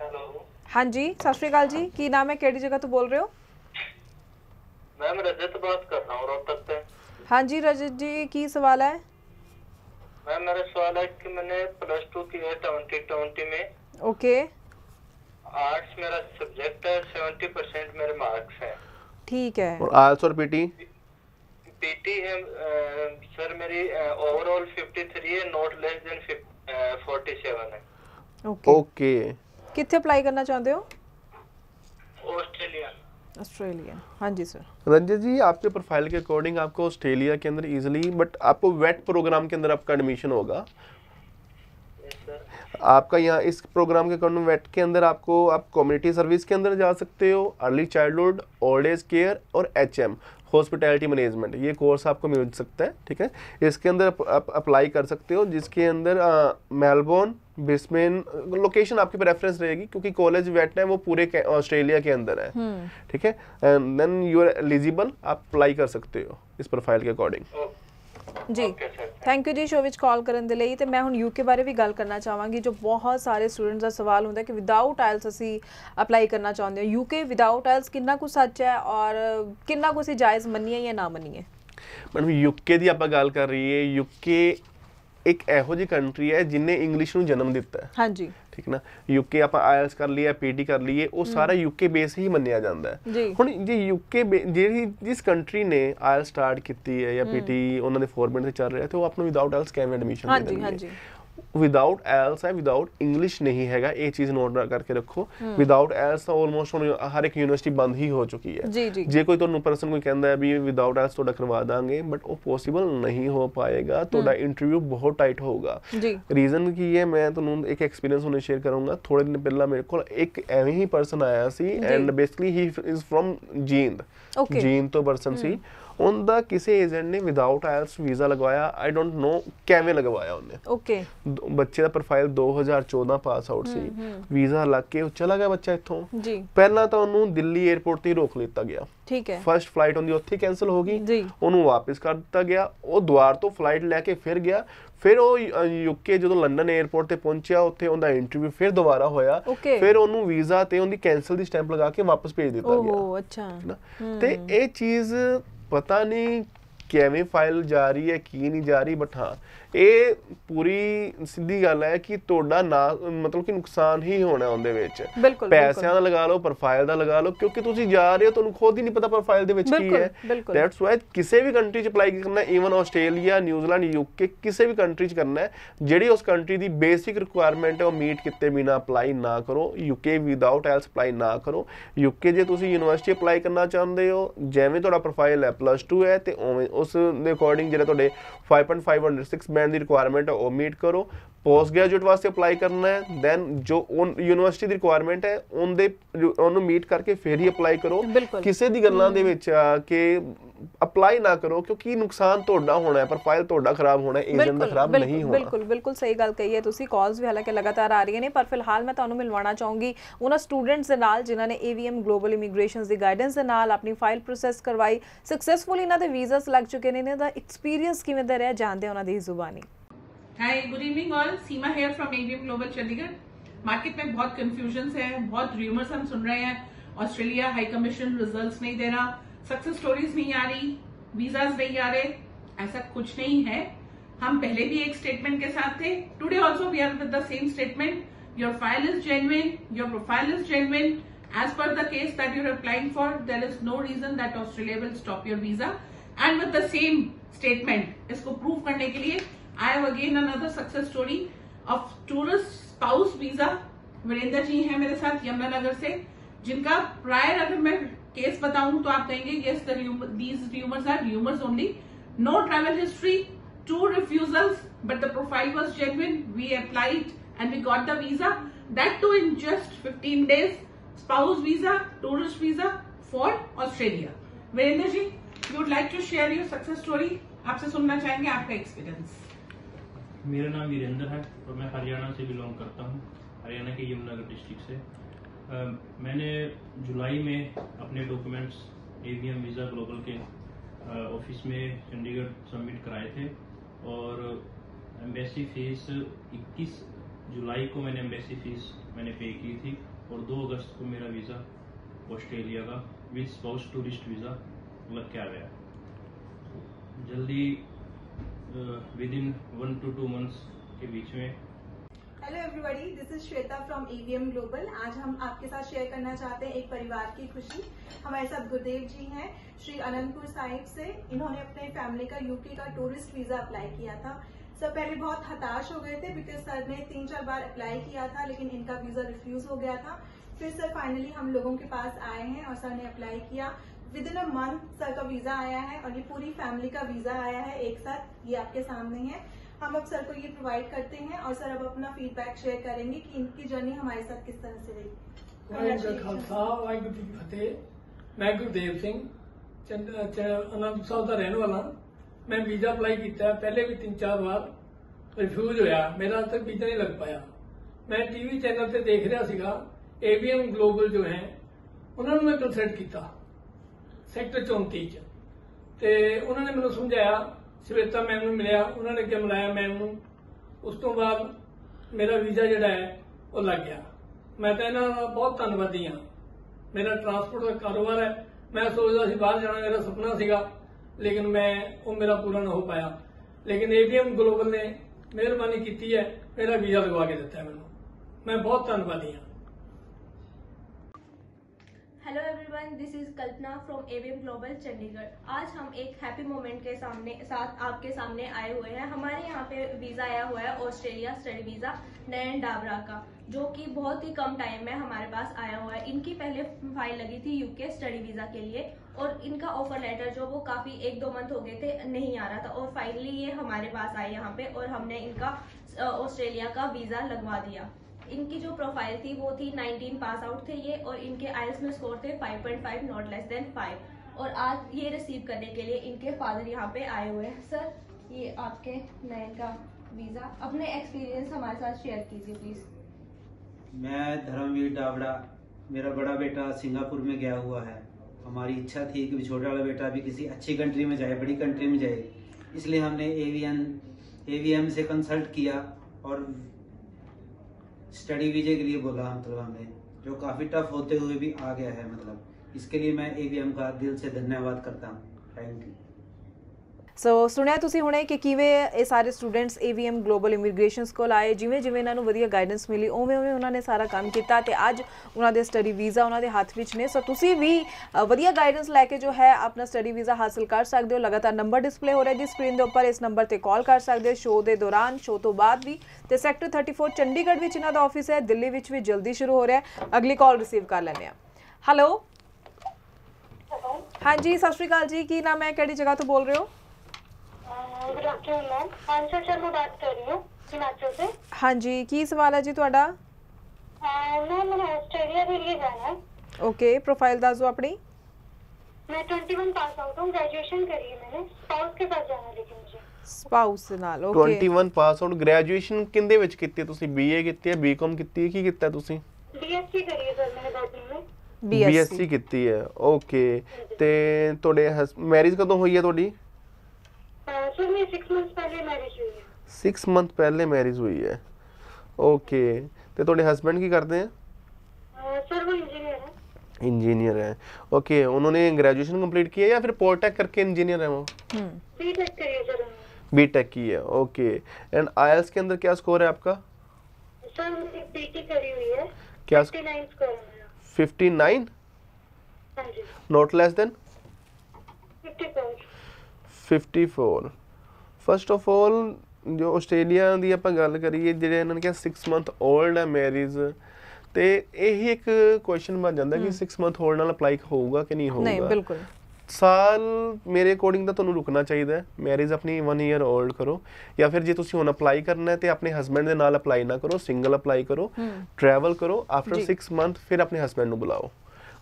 ਹੈਲੋ ਹਾਂਜੀ ਸਤਿ ਸ਼੍ਰੀ ਅਕਾਲ ਜੀ। ਕੀ ਨਾਮ ਹੈ? ਕਿਹੜੀ ਜਗ੍ਹਾ ਤੋਂ ਬੋਲ ਰਹੇ ਹੋ? मैम रजत बात कर रहा हूँ रोहतक से। हाँ जी रजत जी की सवाल है? मैम मेरा सवाल है कि मैंने प्लस टू की है ट्वेंटी ट्वेंटी में। ओके। आर्ट्स मेरा सब्जेक्ट है सेवेंटी परसेंट मेरे मार्क्स हैं। ठीक है। और आर्ट्स और पीटी पीटी है आ, सर मेरी ओवरऑल फिफ्टी थ्री है not less than forty seven है। ओके। okay. कितने अप्लाई करना चाहते हो? ऑस्ट्रेलिया ऑस्ट्रेलिया हाँ जी सर रंजित जी आपके प्रोफ़ाइल के अकॉर्डिंग आपको ऑस्ट्रेलिया के अंदर इजीली बट आपको वेट प्रोग्राम के अंदर आपका एडमिशन होगा। आपका यहाँ इस प्रोग्राम के अकॉर्डिंग वेट के अंदर आपको आप कम्युनिटी सर्विस के अंदर जा सकते हो early childhood old age care और एच एम हॉस्पिटैलिटी मैनेजमेंट ये कोर्स आपको मिल सकता है ठीक है? इसके अंदर आप- आप अप्लाई कर सकते हो जिसके अंदर मेलबोर्न बिस्मेन लोकेशन आपकी प्रेफरेंस रहेगी क्योंकि कॉलेज वेट है वो पूरे के- ऑस्ट्रेलिया के अंदर है ठीक है? And then you are eligible आप अप्लाई कर सकते हो इस प्रोफ़ाइल के अकॉर्डिंग ਜੀ। ਥੈਂਕ ਯੂ ਜੀ ਸ਼ੋ ਵਿੱਚ ਕਾਲ ਕਰਨ ਦੇ ਲਈ ਤੇ ਮੈਂ ਹੁਣ ਯੂਕੇ ਬਾਰੇ ਵੀ ਗੱਲ ਕਰਨਾ ਚਾਹਾਂਗੀ ਜੋ ਬਹੁਤ ਸਾਰੇ ਸਟੂਡੈਂਟਸ ਦਾ ਸਵਾਲ ਹੁੰਦਾ ਕਿ ਵਿਦਆਊਟ ਆਇਲਸ ਅਸੀਂ ਅਪਲਾਈ ਕਰਨਾ ਚਾਹੁੰਦੇ ਹਾਂ। ਯੂਕੇ ਵਿਦਆਊਟ ਆਇਲਸ ਕਿੰਨਾ ਕੁ ਸੱਚ ਹੈ ਔਰ ਕਿੰਨਾ ਕੁ ਅਸੀਂ ਜਾਇਜ਼ ਮੰਨੀਏ ਜਾਂ ਨਾ ਮੰਨੀਏ? ਮੈਡਮ ਯੂਕੇ ਦੀ ਆਪਾਂ ਗੱਲ ਕਰ ਰਹੀ ਹੈ ਯੂਕੇ ਇੱਕ ਇਹੋ ਜਿਹੀ ਕੰਟਰੀ ਹੈ ਜਿਨੇ ਇੰਗਲਿਸ਼ ਨੂੰ ਜਨਮ ਦਿੱਤਾ ਹਾਂਜੀ। ਠੀਕ ਨਾ? ਯੂਕੇ ਆਪਾਂ ਆਇਲਸ ਕਰ ਲਈਏ ਪੀਟੀ ਕਰ ਲਈਏ ਉਹ ਸਾਰਾ ਯੂਕੇ ਬੇਸ ਹੀ ਮੰਨਿਆ ਜਾਂਦਾ ਹੈ। ਹੁਣ ਜੇ ਯੂਕੇ ਜਿਹੜੀ ਜਿਸ ਕੰਟਰੀ ਨੇ ਆਇਲ ਸਟਾਰਟ ਕੀਤੀ ਹੈ ਜਾਂ ਪੀਟੀ ਉਹਨਾਂ ਦੇ ਫੋਰਮੈਟ ਤੇ ਚੱਲ ਰਿਹਾ ਤੇ ਉਹ ਆਪ ਨੂੰ ਵਿਦਆਊਟ ਆਇਲਸ ਕਿਵੇਂ ਐਡਮਿਸ਼ਨ ਦੇ ਹਾਂਜੀ ਹਾਂਜੀ। ਵਿਦਆਊਟ ਆਇਲਸ ਹੈ ਵਿਦਆਊਟ ਇੰਗਲਿਸ਼ ਨਹੀਂ ਹੈਗਾ ਇਹ ਚੀਜ਼ ਨੋਟ ਕਰਕੇ ਰੱਖੋ। ਵਿਦਆਊਟ ਆਇਲਸ ਤਾਂ ਆਲਮੋਸਟ ਹੁਣ ਹਰ ਇੱਕ ਯੂਨੀਵਰਸਿਟੀ ਬੰਦ ਹੀ ਹੋ ਚੁੱਕੀ ਹੈ। ਜੀ ਕੋਈ ਤੁਹਾਨੂੰ ਪਰਸਨ ਕੋਈ ਕਹਿੰਦਾ ਹੈ ਵੀ ਵਿਦਆਊਟ ਆਇਲਸ ਤੁਹਾਡਾ ਕਰਵਾ ਦਾਂਗੇ ਬਟ ਉਹ ਪੋਸੀਬਲ ਨਹੀਂ ਹੋ ਪਾਏਗਾ ਤੁਹਾਡਾ ਇੰਟਰਵਿਊ ਬਹੁਤ ਟਾਈਟ ਹੋਊਗਾ। ਰੀਜ਼ਨ ਕੀ ਹੈ ਮੈਂ ਤੁਹਾਨੂੰ ਇੱਕ ਐਕਸਪੀਰੀਅੰਸ ਹੁਣੇ ਸ਼ੇਅਰ ਕਰੂੰਗਾ। ਥੋੜੇ ਦਿਨ ਪਹਿਲਾਂ ਮੇਰੇ ਕੋਲ ਇੱਕ ਐਵੇਂ ਹੀ ਪਰਸਨ ਆਇਆ ਸੀ ਐਂਡ ਬੇਸਿਕਲੀ ਹੀ ਇਜ਼ ਫਰਮ ਜੀਂਦ. ਜੀਂਦ ਤੋਂ ਪਰਸਨ ਸੀ। ਉਹਦਾ ਕਿਸੇ ਏਜੰਟ ਨੇ ਵਿਦਆਊਟ ਆਇਲਸ ਵੀਜ਼ਾ ਲਗਵਾਇਆ ਆਈ ਡੋਨਟ ਨੋ ਕਿਵੇਂ ਲਗਵਾਇਆ ਉਹਨੇ। ਓਕੇ ਬੱਚੇ ਦਾ ਪ੍ਰੋਫਾਈਲ 2014 ਪਾਸ ਆਊਟ ਸੀ। ਵੀਜ਼ਾ ਲੱਗ ਕੇ ਉਹ ਚਲਾ ਗਿਆ ਬੱਚਾ ਇੱਥੋਂ। ਜੀ। ਪਹਿਲਾਂ ਤਾਂ ਉਹਨੂੰ ਦਿੱਲੀ 에ਅਰਪੋਰਟ ਤੇ ਰੋਕ ਲਿੱਤਾ ਗਿਆ। ਠੀਕ ਹੈ। ਫਰਸਟ ਫਲਾਈਟ ਉਹਦੀ ਉੱਥੇ ਕੈਨਸਲ ਹੋ ਗਈ। ਜੀ। ਉਹਨੂੰ ਵਾਪਸ ਕਰ ਦਿੱਤਾ ਗਿਆ। ਉਹ ਦੁਆਰ ਤੋਂ ਫਲਾਈਟ ਲੈ ਕੇ ਫਿਰ ਗਿਆ। ਫਿਰ ਉਹ ਯੂਕੇ ਜਦੋਂ ਲੰਡਨ 에ਅਰਪੋਰਟ ਤੇ ਪਹੁੰਚਿਆ ਉੱਥੇ ਉਹਦਾ ਇੰਟਰਵਿਊ ਫਿਰ ਦੁਬਾਰਾ ਹੋਇਆ. ਫਿਰ ਉਹਨੂੰ ਵੀਜ਼ਾ ਤੇ ਉਹਦੀ ਕੈਨਸਲ ਦੀ ਸਟੈਂਪ ਲਗਾ ਕੇ ਵਾਪਸ ਭੇਜ ਦਿੱਤਾ ਗਿਆ। ਓਹੋ ਅੱਛਾ। ਤੇ ਇਹ ਚੀਜ਼ ਪਤਾ ਨਹੀਂ ਕਿਵੇਂ ਫਾਈਲ ਜਾ ਰਹੀ ਹੈ ਕੀ ਨਹੀਂ ਜਾ ਰਹੀ ਬਟ ਹਾਂ ਇਹ ਪੂਰੀ ਸਿੱਧੀ ਗੱਲ ਹੈ ਕਿ ਤੁਹਾਡਾ ਨਾ ਮਤਲਬ ਕਿ ਨੁਕਸਾਨ ਹੀ ਹੋਣਾ ਉਹਦੇ ਵਿੱਚ। ਪੈਸਿਆਂ ਦਾ ਲਗਾ ਲਓ ਪ੍ਰੋਫਾਈਲ ਦਾ ਲਗਾ ਲਓ ਕਿਉਂਕਿ ਤੁਸੀਂ ਜਾ ਰਹੇ ਹੋ ਤੁਹਾਨੂੰ ਖੁਦ ਹੀ ਨਹੀਂ ਪਤਾ ਪ੍ਰੋਫਾਈਲ ਦੇ ਵਿੱਚ ਕੀ ਹੈ। ਦੈਟਸ ਵਾਈ ਕਿਸੇ ਵੀ ਕੰਟਰੀ 'ਚ ਅਪਲਾਈ ਕਰਨਾ even Australia New Zealand UK ਕਿਸੇ ਵੀ ਕੰਟਰੀ 'ਚ ਕਰਨਾ ਹੈ ਜਿਹੜੀ ਉਸ ਕੰਟਰੀ ਦੀ ਬੇਸਿਕ ਰਿਕੁਆਇਰਮੈਂਟ ਹੈ ਉਹ ਮੀਟ ਕੀਤੇ ਬਿਨਾ ਅਪਲਾਈ ਨਾ ਕਰੋ। ਯੂਕੇ ਵਿਦਆਊਟ ਐਲਸ ਅਪਲਾਈ ਨਾ ਕਰੋ। ਯੂਕੇ ਜੇ ਤੁਸੀਂ ਯੂਨੀਵਰਸਿਟੀ ਅਪਲਾਈ ਕਰਨਾ ਚਾਹੁੰਦੇ ਹੋ ਜਿਵੇਂ ਤੁਹਾਡਾ ਪ੍ਰੋਫਾਈਲ ਹੈ ਪਲੱਸ 2 ਹੈ ਤੇ ਉਵੇਂ ਉਸ ਦੇ ਅਕੋਰਡਿੰਗ ਜਿਹੜਾ ਤੁਹਾਡੇ 5.5 under 6 ਬੈਂਡ ਦੀ ਰਿਕੁਆਇਰਮੈਂਟ ਉਹ ਮੀਟ ਕਰੋ। ਪੋਸਟ ਗ੍ਰੈਜੂਏਟ ਵਾਸਤੇ ਅਪਲਾਈ ਕਰਨਾ ਹੈ ਦੈਨ ਜੋ ਯੂਨੀਵਰਸਿਟੀ ਦੀ ਰਿਕੁਆਇਰਮੈਂਟ ਹੈ ਉਹਦੇ ਉਹਨੂੰ ਮੀਟ ਕਰਕੇ ਫਿਰ ਹੀ ਅਪਲਾਈ ਕਰੋ। ਕਿਸੇ ਦੀ ਗੱਲਾਂ ਦੇ ਵਿੱਚ ਕਿ ਅਪਲਾਈ ਨਾ ਕਰੋ ਕਿਉਂਕਿ ਨੁਕਸਾਨ ਤੁਹਾਡਾ ਹੋਣਾ ਹੈ ਪ੍ਰੋਫਾਈਲ ਤੁਹਾਡਾ ਖਰਾਬ ਹੋਣਾ ਹੈ ਏਜੰਟ ਦਾ ਖਰਾਬ ਨਹੀਂ ਹੋਣਾ। ਬਿਲਕੁਲ ਬਿਲਕੁਲ ਸਹੀ ਗੱਲ ਕਹੀ ਹੈ ਤੁਸੀਂ ਕਾਲਸ ਵੀ ਹਾਲਾਂਕਿ ਲਗਾਤਾਰ ਆ ਰਹੀਆਂ ਨੇ ਪਰ ਫਿਲਹਾਲ ਮੈਂ ਤੁਹਾਨੂੰ ਮਿਲਵਾਉਣਾ ਚਾਹੂੰਗੀ ਉਹਨਾਂ ਸਟੂਡੈਂਟਸ ਦੇ ਨਾਲ ਜਿਨ੍ਹਾਂ ਨੇ AVM ਗਲੋਬਲ ਇਮੀਗ੍ਰੇਸ਼ਨਸ ਦੀ ਗਾਈਡੈਂਸ ਦੇ ਨਾਲ ਆਪਣੀ ਫਾਈਲ ਪ੍ਰੋਸੈਸ ਕਰਵਾਈ। ਸਕਸੈਸਫੁਲੀ ਇਹਨਾਂ ਦੇ ਵੀਜ਼ਾਸ ਲੱਗ ਚੁੱਕੇ ਨੇ ਇਹਨਾਂ ਦਾ ਐਕਸਪੀਰੀਅੰਸ ਕਿਵੇਂ ਦਾ ਰਿਹਾ ਜਾਣਦੇ ਉਹਨਾਂ ਦੀ ਜ਼ੁਬਾਨੀ। Hi good evening all Seema here from AVM global Chandigarh market में बहुत कंफ्यूजन है, बहुत र्यूमर्स हम सुन रहे हैं। ऑस्ट्रेलिया हाई कमीशन रिजल्ट्स नहीं दे रहा सक्सेस स्टोरीज नहीं आ रही वीजाज नहीं आ रहे, ऐसा कुछ नहीं है। हम पहले भी एक स्टेटमेंट के साथ थे। Today also we are with the same statement your file is genuine your profile is genuine as per the case that you're applying for, there is no reason that australia will stop your visa. And with the same statement, इसको prove करने के लिए I have again another success story of tourist spouse visa Virendra ji हैं मेरे साथ यमुनानगर से, जिनका prior अगर मैं केस बताऊँ तो आप कहेंगे yes these rumours are rumours only no travel history to refusal but the profile was genuine we applied and we got the visa that too in just fifteen days spouse visa tourist visa for Australia Virendra ji we would like to share your success story आपसे सुनना चाहेंगे आपका experience मेरा नाम वीरेंद्र है और मैं हरियाणा से बिलोंग करता हूँ हरियाणा के यमुनानगर डिस्ट्रिक्ट से। अ, मैंने जुलाई में अपने डॉक्यूमेंट्स एवीएम वीज़ा ग्लोबल के ऑफ़िस में चंडीगढ़ सबमिट कराए थे और एम्बेसी फ़ीस 21 जुलाई को मैंने एम्बेसी फ़ीस मैंने पे की थी और 2 अगस्त को मेरा वीज़ा ऑस्ट्रेलिया का विद स्पाउस टूरिस्ट वीज़ा लग के आ गया। जल्दी within one to two months के बीच में। Hello everybody this is Shweta from AVM global आज हम आपके साथ शेयर करना चाहते हैं एक परिवार की खुशी। हमारे साथ गुरुदेव जी हैं, श्री अनंतपुर साहिब से। इन्होंने अपने फैमिली का यूके का टूरिस्ट वीज़ा अप्लाई किया था। सर पहले बहुत हताश हो गए थे बिकॉज़ सर ने तीन चार बार अप्लाई किया था, लेकिन इनका वीज़ा रिफ्यूज हो गया था। फिर सर फाइनली हम लोगों के पास आए हैं और सर ने अप्लाई किया। within a month sir का वीजा आया है और ये पूरी फैमिली का वीजा आया है एक साथ ये आपके सामने है हम अब सर को ये प्रोवाइड करते हैं और सर अब अपना फीडबैक शेयर करेंगे कि इनकी जर्नी हमारे साथ किस तरह से रही ਵਾਹਿਗੁਰੂ ਜੀ ਕਾ ਖਾਲਸਾ ਵਾਹਿਗੁਰੂ ਜੀ ਕੀ ਫਤਿਹ ਮੈਂ ਗੁਰਦੇਵ ਸਿੰਘ ਚੰਦ- ਚ- ਅਨੰਦਪੁਰ ਸਾਹਿਬ ਦਾ ਰਹਿਣ ਵਾਲਾ ਮੈਂ ਵੀਜ਼ਾ ਅਪਲਾਈ ਕੀਤਾ ਪਹਿਲੇ ਵੀ ਤਿੰਨ ਚਾਰ ਵਾਰ ਰਿਫਿਊਜ਼ ਹੋਇਆ ਮੇਰਾ ਤਾਂ ਵੀਜ਼ਾ ਨਹੀਂ ਲੱਗ ਪਾਇਆ ਮੈਂ ਟੀਵੀ ਚੈਨਲ ਤੇ ਦੇਖ ਰਿਹਾ ਸੀਗਾ ਏਵੀਐਮ ਗਲੋਬਲ ਜੋ ਹੈ ਉਹਨਾਂ ਨੂੰ ਮੈਂ ਕੰਸਲਟ ਕੀਤਾ ਸੈਕਟਰ 34 ਚ। ਤੇ ਉਹਨਾਂ ਨੇ ਮੈਨੂੰ ਸਮਝਾਇਆ ਸ਼ਵੇਤਾ ਮੈਮ ਨੂੰ ਮਿਲਿਆ, ਉਹਨਾਂ ਨੇ ਕਿਹਾ ਮਿਲਾਇਆ ਮੈਮ ਨੂੰ। ਉਸ ਤੋਂ ਬਾਅਦ ਮੇਰਾ ਵੀਜ਼ਾ ਜਿਹੜਾ ਹੈ, ਉਹ ਲੱਗ ਗਿਆ। ਮੈਂ ਤਾਂ ਇਹਨਾਂ ਦਾ ਬਹੁਤ ਧੰਨਵਾਦੀ ਹਾਂ। ਮੇਰਾ ਟਰਾਂਸਪੋਰਟ ਦਾ ਕਾਰੋਬਾਰ ਹੈ। ਮੈਂ ਸੋਚਦਾ ਸੀ ਬਾਹਰ ਜਾਣਾ ਮੇਰਾ ਸੁਪਨਾ ਸੀਗਾ, ਲੇਕਿਨ ਮੈਂ, ਉਹ ਮੇਰਾ ਪੂਰਾ ਨਾ ਹੋ ਪਾਇਆ। ਲੇਕਿਨ ਏਵੀਐਮ ਗਲੋਬਲ ਨੇ ਮਿਹਰਬਾਨੀ ਕੀਤੀ ਹੈ, ਮੇਰਾ ਵੀਜ਼ਾ ਲਗਵਾ ਕੇ ਦਿੱਤਾ ਮੈਨੂੰ। ਮੈਂ ਬਹੁਤ ਧੰਨਵਾਦੀ ਹਾਂ। Hello everyone this is Kalpana from AVM global Chandigarh आज हम एक हैप्पी मोमेंट के सामने, साथ आपके सामने आए हुए हैं। हमारे यहाँ पे वीज़ा आया हुआ है Australia study visa Nayan Dabra का, जो कि बहुत ही कम टाइम में हमारे पास आया हुआ है। इनकी पहले फ़ाइल लगी थी यूके स्टडी वीज़ा के लिए, और इनका ऑफ़र लेटर जो वो काफ़ी एक दो मंथ हो गए थे, नहीं आ रहा था। और फाइनली ये हमारे पास आए यहाँ पे, और हमने इनका ऑस्ट्रेलिया का वीज़ा लगवा दिया। इनकी जो प्रोफ़ाइल थी, वो थी 19 पास आउट थे ये और इनके आईएल्स में स्कोर थे 5.5 नॉट लेस देन 5 और आज ये रिसीव करने के लिए इनके फादर यहाँ पे आए हुए हैं। सर ये आपके नयन का वीज़ा अपने एक्सपीरियंस हमारे साथ शेयर कीजिए प्लीज़ मैं धर्मवीर डावड़ा, मेरा बड़ा बेटा सिंगापुर में गया हुआ है। हमारी इच्छा थी कि छोटा वाला बेटा भी किसी अच्छी कंट्री में जाए, बड़ी कंट्री में जाए। इसलिए हमने एवीएन एवीएम से कंसल्ट किया और स्टडी वीजे के लिए बोला मतलब हमने जो काफ़ी टफ होते हुए भी आ गया है मतलब इसके लिए मैं एवीएम का दिल से धन्यवाद करता हूँ थैंक यू ਸੋ ਸੁਣਿਆ ਤੁਸੀਂ ਹੁਣੇ ਕਿ ਕਿਵੇਂ ਇਹ ਸਾਰੇ ਸਟੂਡੈਂਟਸ AVM ਗਲੋਬਲ ਇਮੀਗ੍ਰੇਸ਼ਨਸ ਕੋਲ ਆਏ ਜਿਵੇਂ ਜਿਵੇਂ ਇਹਨਾਂ ਨੂੰ ਵਧੀਆ ਗਾਈਡੈਂਸ ਮਿਲੀ ਉਵੇਂ ਉਵੇਂ ਉਹਨਾਂ ਨੇ ਸਾਰਾ ਕੰਮ ਕੀਤਾ ਤੇ ਅੱਜ ਉਹਨਾਂ ਦੇ ਸਟੱਡੀ ਵੀਜ਼ਾ ਉਹਨਾਂ ਦੇ ਹੱਥ ਵਿੱਚ ਨੇ। ਸੋ ਤੁਸੀਂ ਵੀ ਵਧੀਆ ਗਾਈਡੈਂਸ ਲੈ ਕੇ ਜੋ ਹੈ ਆਪਣਾ ਸਟੱਡੀ ਵੀਜ਼ਾ ਹਾਸਲ ਕਰ ਸਕਦੇ ਹੋ। ਲਗਾਤਾਰ ਨੰਬਰ ਡਿਸਪਲੇ ਹੋ ਰਿਹਾ ਜੀ ਸਕਰੀਨ ਦੇ ਉੱਪਰ ਇਸ ਨੰਬਰ ਤੇ ਕਾਲ ਕਰ ਸਕਦੇ ਹੋ ਸ਼ੋਅ ਦੇ ਦੌਰਾਨ ਸ਼ੋਅ ਤੋਂ ਬਾਅਦ ਵੀ। ਤੇ ਸੈਕਟਰ 34 ਚੰਡੀਗੜ੍ਹ ਵਿੱਚ ਇਹਨਾਂ ਦਾ ਆਫਿਸ ਹੈ ਦਿੱਲੀ ਵਿੱਚ ਵੀ ਜਲਦੀ ਸ਼ੁਰੂ ਹੋ ਰਿਹਾ ਹੈ। ਅਗਲੀ ਕਾਲ ਰਿਸੀਵ ਕਰ ਲੈਂਦੇ ਹਾਂ। ਹੈਲੋ ਹਾਂਜੀ ਸਤਿ ਸ਼੍ਰੀ ਅਕਾਲ ਜੀ ਕੀ ਨਾਮ ਹੈ ਕਿਹੜੀ ਜਗ੍ਹਾ ਤੋਂ ਬੋਲ ਰਹੇ ਹੋ? good afternoon ma'am answer sir मैं बात कर रही हूँ हिमाचल से ਹਾਂਜੀ ਕੀ ਸਵਾਲ ਹੈ ਜੀ ਤੁਹਾਡਾ मैम मैंने ऑस्ट्रेलिया के लिए जाना है ਓਕੇ ਪ੍ਰੋਫਾਈਲ ਦੱਸ ਦਿਓ ਆਪਣੀ मैं ट्वेंटी वन पास आउट हूँ ग्रेजुएशन करी है मैंने स्पाउस के साथ जाना है लेकिन मुझे ਸਪਾਊਸ ਦੇ ਨਾਲ ਓਕੇ 21 ਪਾਸ ਆਊਟ ਗ੍ਰੈਜੂਏਸ਼ਨ ਕਿੰਦੇ ਵਿੱਚ ਕੀਤੀ ਹੈ ਤੁਸੀਂ BA ਕੀਤੀ ਹੈ BCom ਕੀਤੀ ਹੈ ਕੀ ਕੀਤਾ ਹੈ ਤੁਸੀਂ बीएससी करी है सर मैंने बॉटनी में BSc ਕੀਤੀ ਹੈ ਓਕੇ ਤੇ ਤੁਹਾਡੇ ਮੈਰਿਜ ਕਦੋਂ ਹੋਈ ਹੈ ਤੁਹਾਡੀ हाँ, सिक्स मंथ पहले मैरिज हुई है। ओके तो थोड़े हस्बैंड की करते हैं? हाँ, सर वो इंजीनियर है। इंजीनियर है। ओके उन्होंने ग्रेजुएशन कंप्लीट किया या फिर पॉलिटेक करके इंजीनियर हम्म। है वो? बीटेक करी सर बीटेक की है ओके एंड आईएलएस के अंदर क्या स्कोर है आपका? सर करी हुई है। क्या 59 स्कोर है। 59 not less than 54. First of all ਜੋ ਆਸਟ੍ਰੇਲੀਆ ਦੀ ਆਪਾਂ ਗੱਲ ਕਰੀਏ ਜਿਹੜੇ ਇਹਨਾਂ ਨੇ ਕਿਹਾ 6 ਮੰਥ 올ਡ ਹੈ ਮੈਰਿਜ ਤੇ ਇਹ ਇੱਕ ਕੁਐਸਚਨ ਬਣ ਜਾਂਦਾ ਕਿ 6 ਮੰਥ 올ਡ ਨਾਲ ਅਪਲਾਈ ਹੋਊਗਾ ਕਿ ਨਹੀਂ ਹੋਊਗਾ? ਨਹੀਂ ਬਿਲਕੁਲ। ਸਾਲ ਮੇਰੇ ਅਕੋਰਡਿੰਗ ਤਾਂ ਤੁਹਾਨੂੰ ਰੁਕਣਾ ਚਾਹੀਦਾ ਹੈ। ਮੈਰਿਜ ਆਪਣੀ 1 ਇਅਰ 올ਡ ਕਰੋ। ਜਾਂ ਫਿਰ ਜੇ ਤੁਸੀਂ ਹੁਣ ਅਪਲਾਈ ਕਰਨਾ ਹੈ ਤੇ ਆਪਣੇ ਹਸਬੰਡ ਦੇ ਨਾਲ ਅਪਲਾਈ ਨਾ ਕਰੋ ਸਿੰਗਲ ਅਪਲਾਈ ਕਰੋ। ਟਰੈਵਲ ਕਰੋ। ਆਫਟਰ 6 ਮੰਥ ਫਿਰ ਆਪਣੇ ਹਸਬੰਡ ਨੂੰ ਬੁਲਾਓ।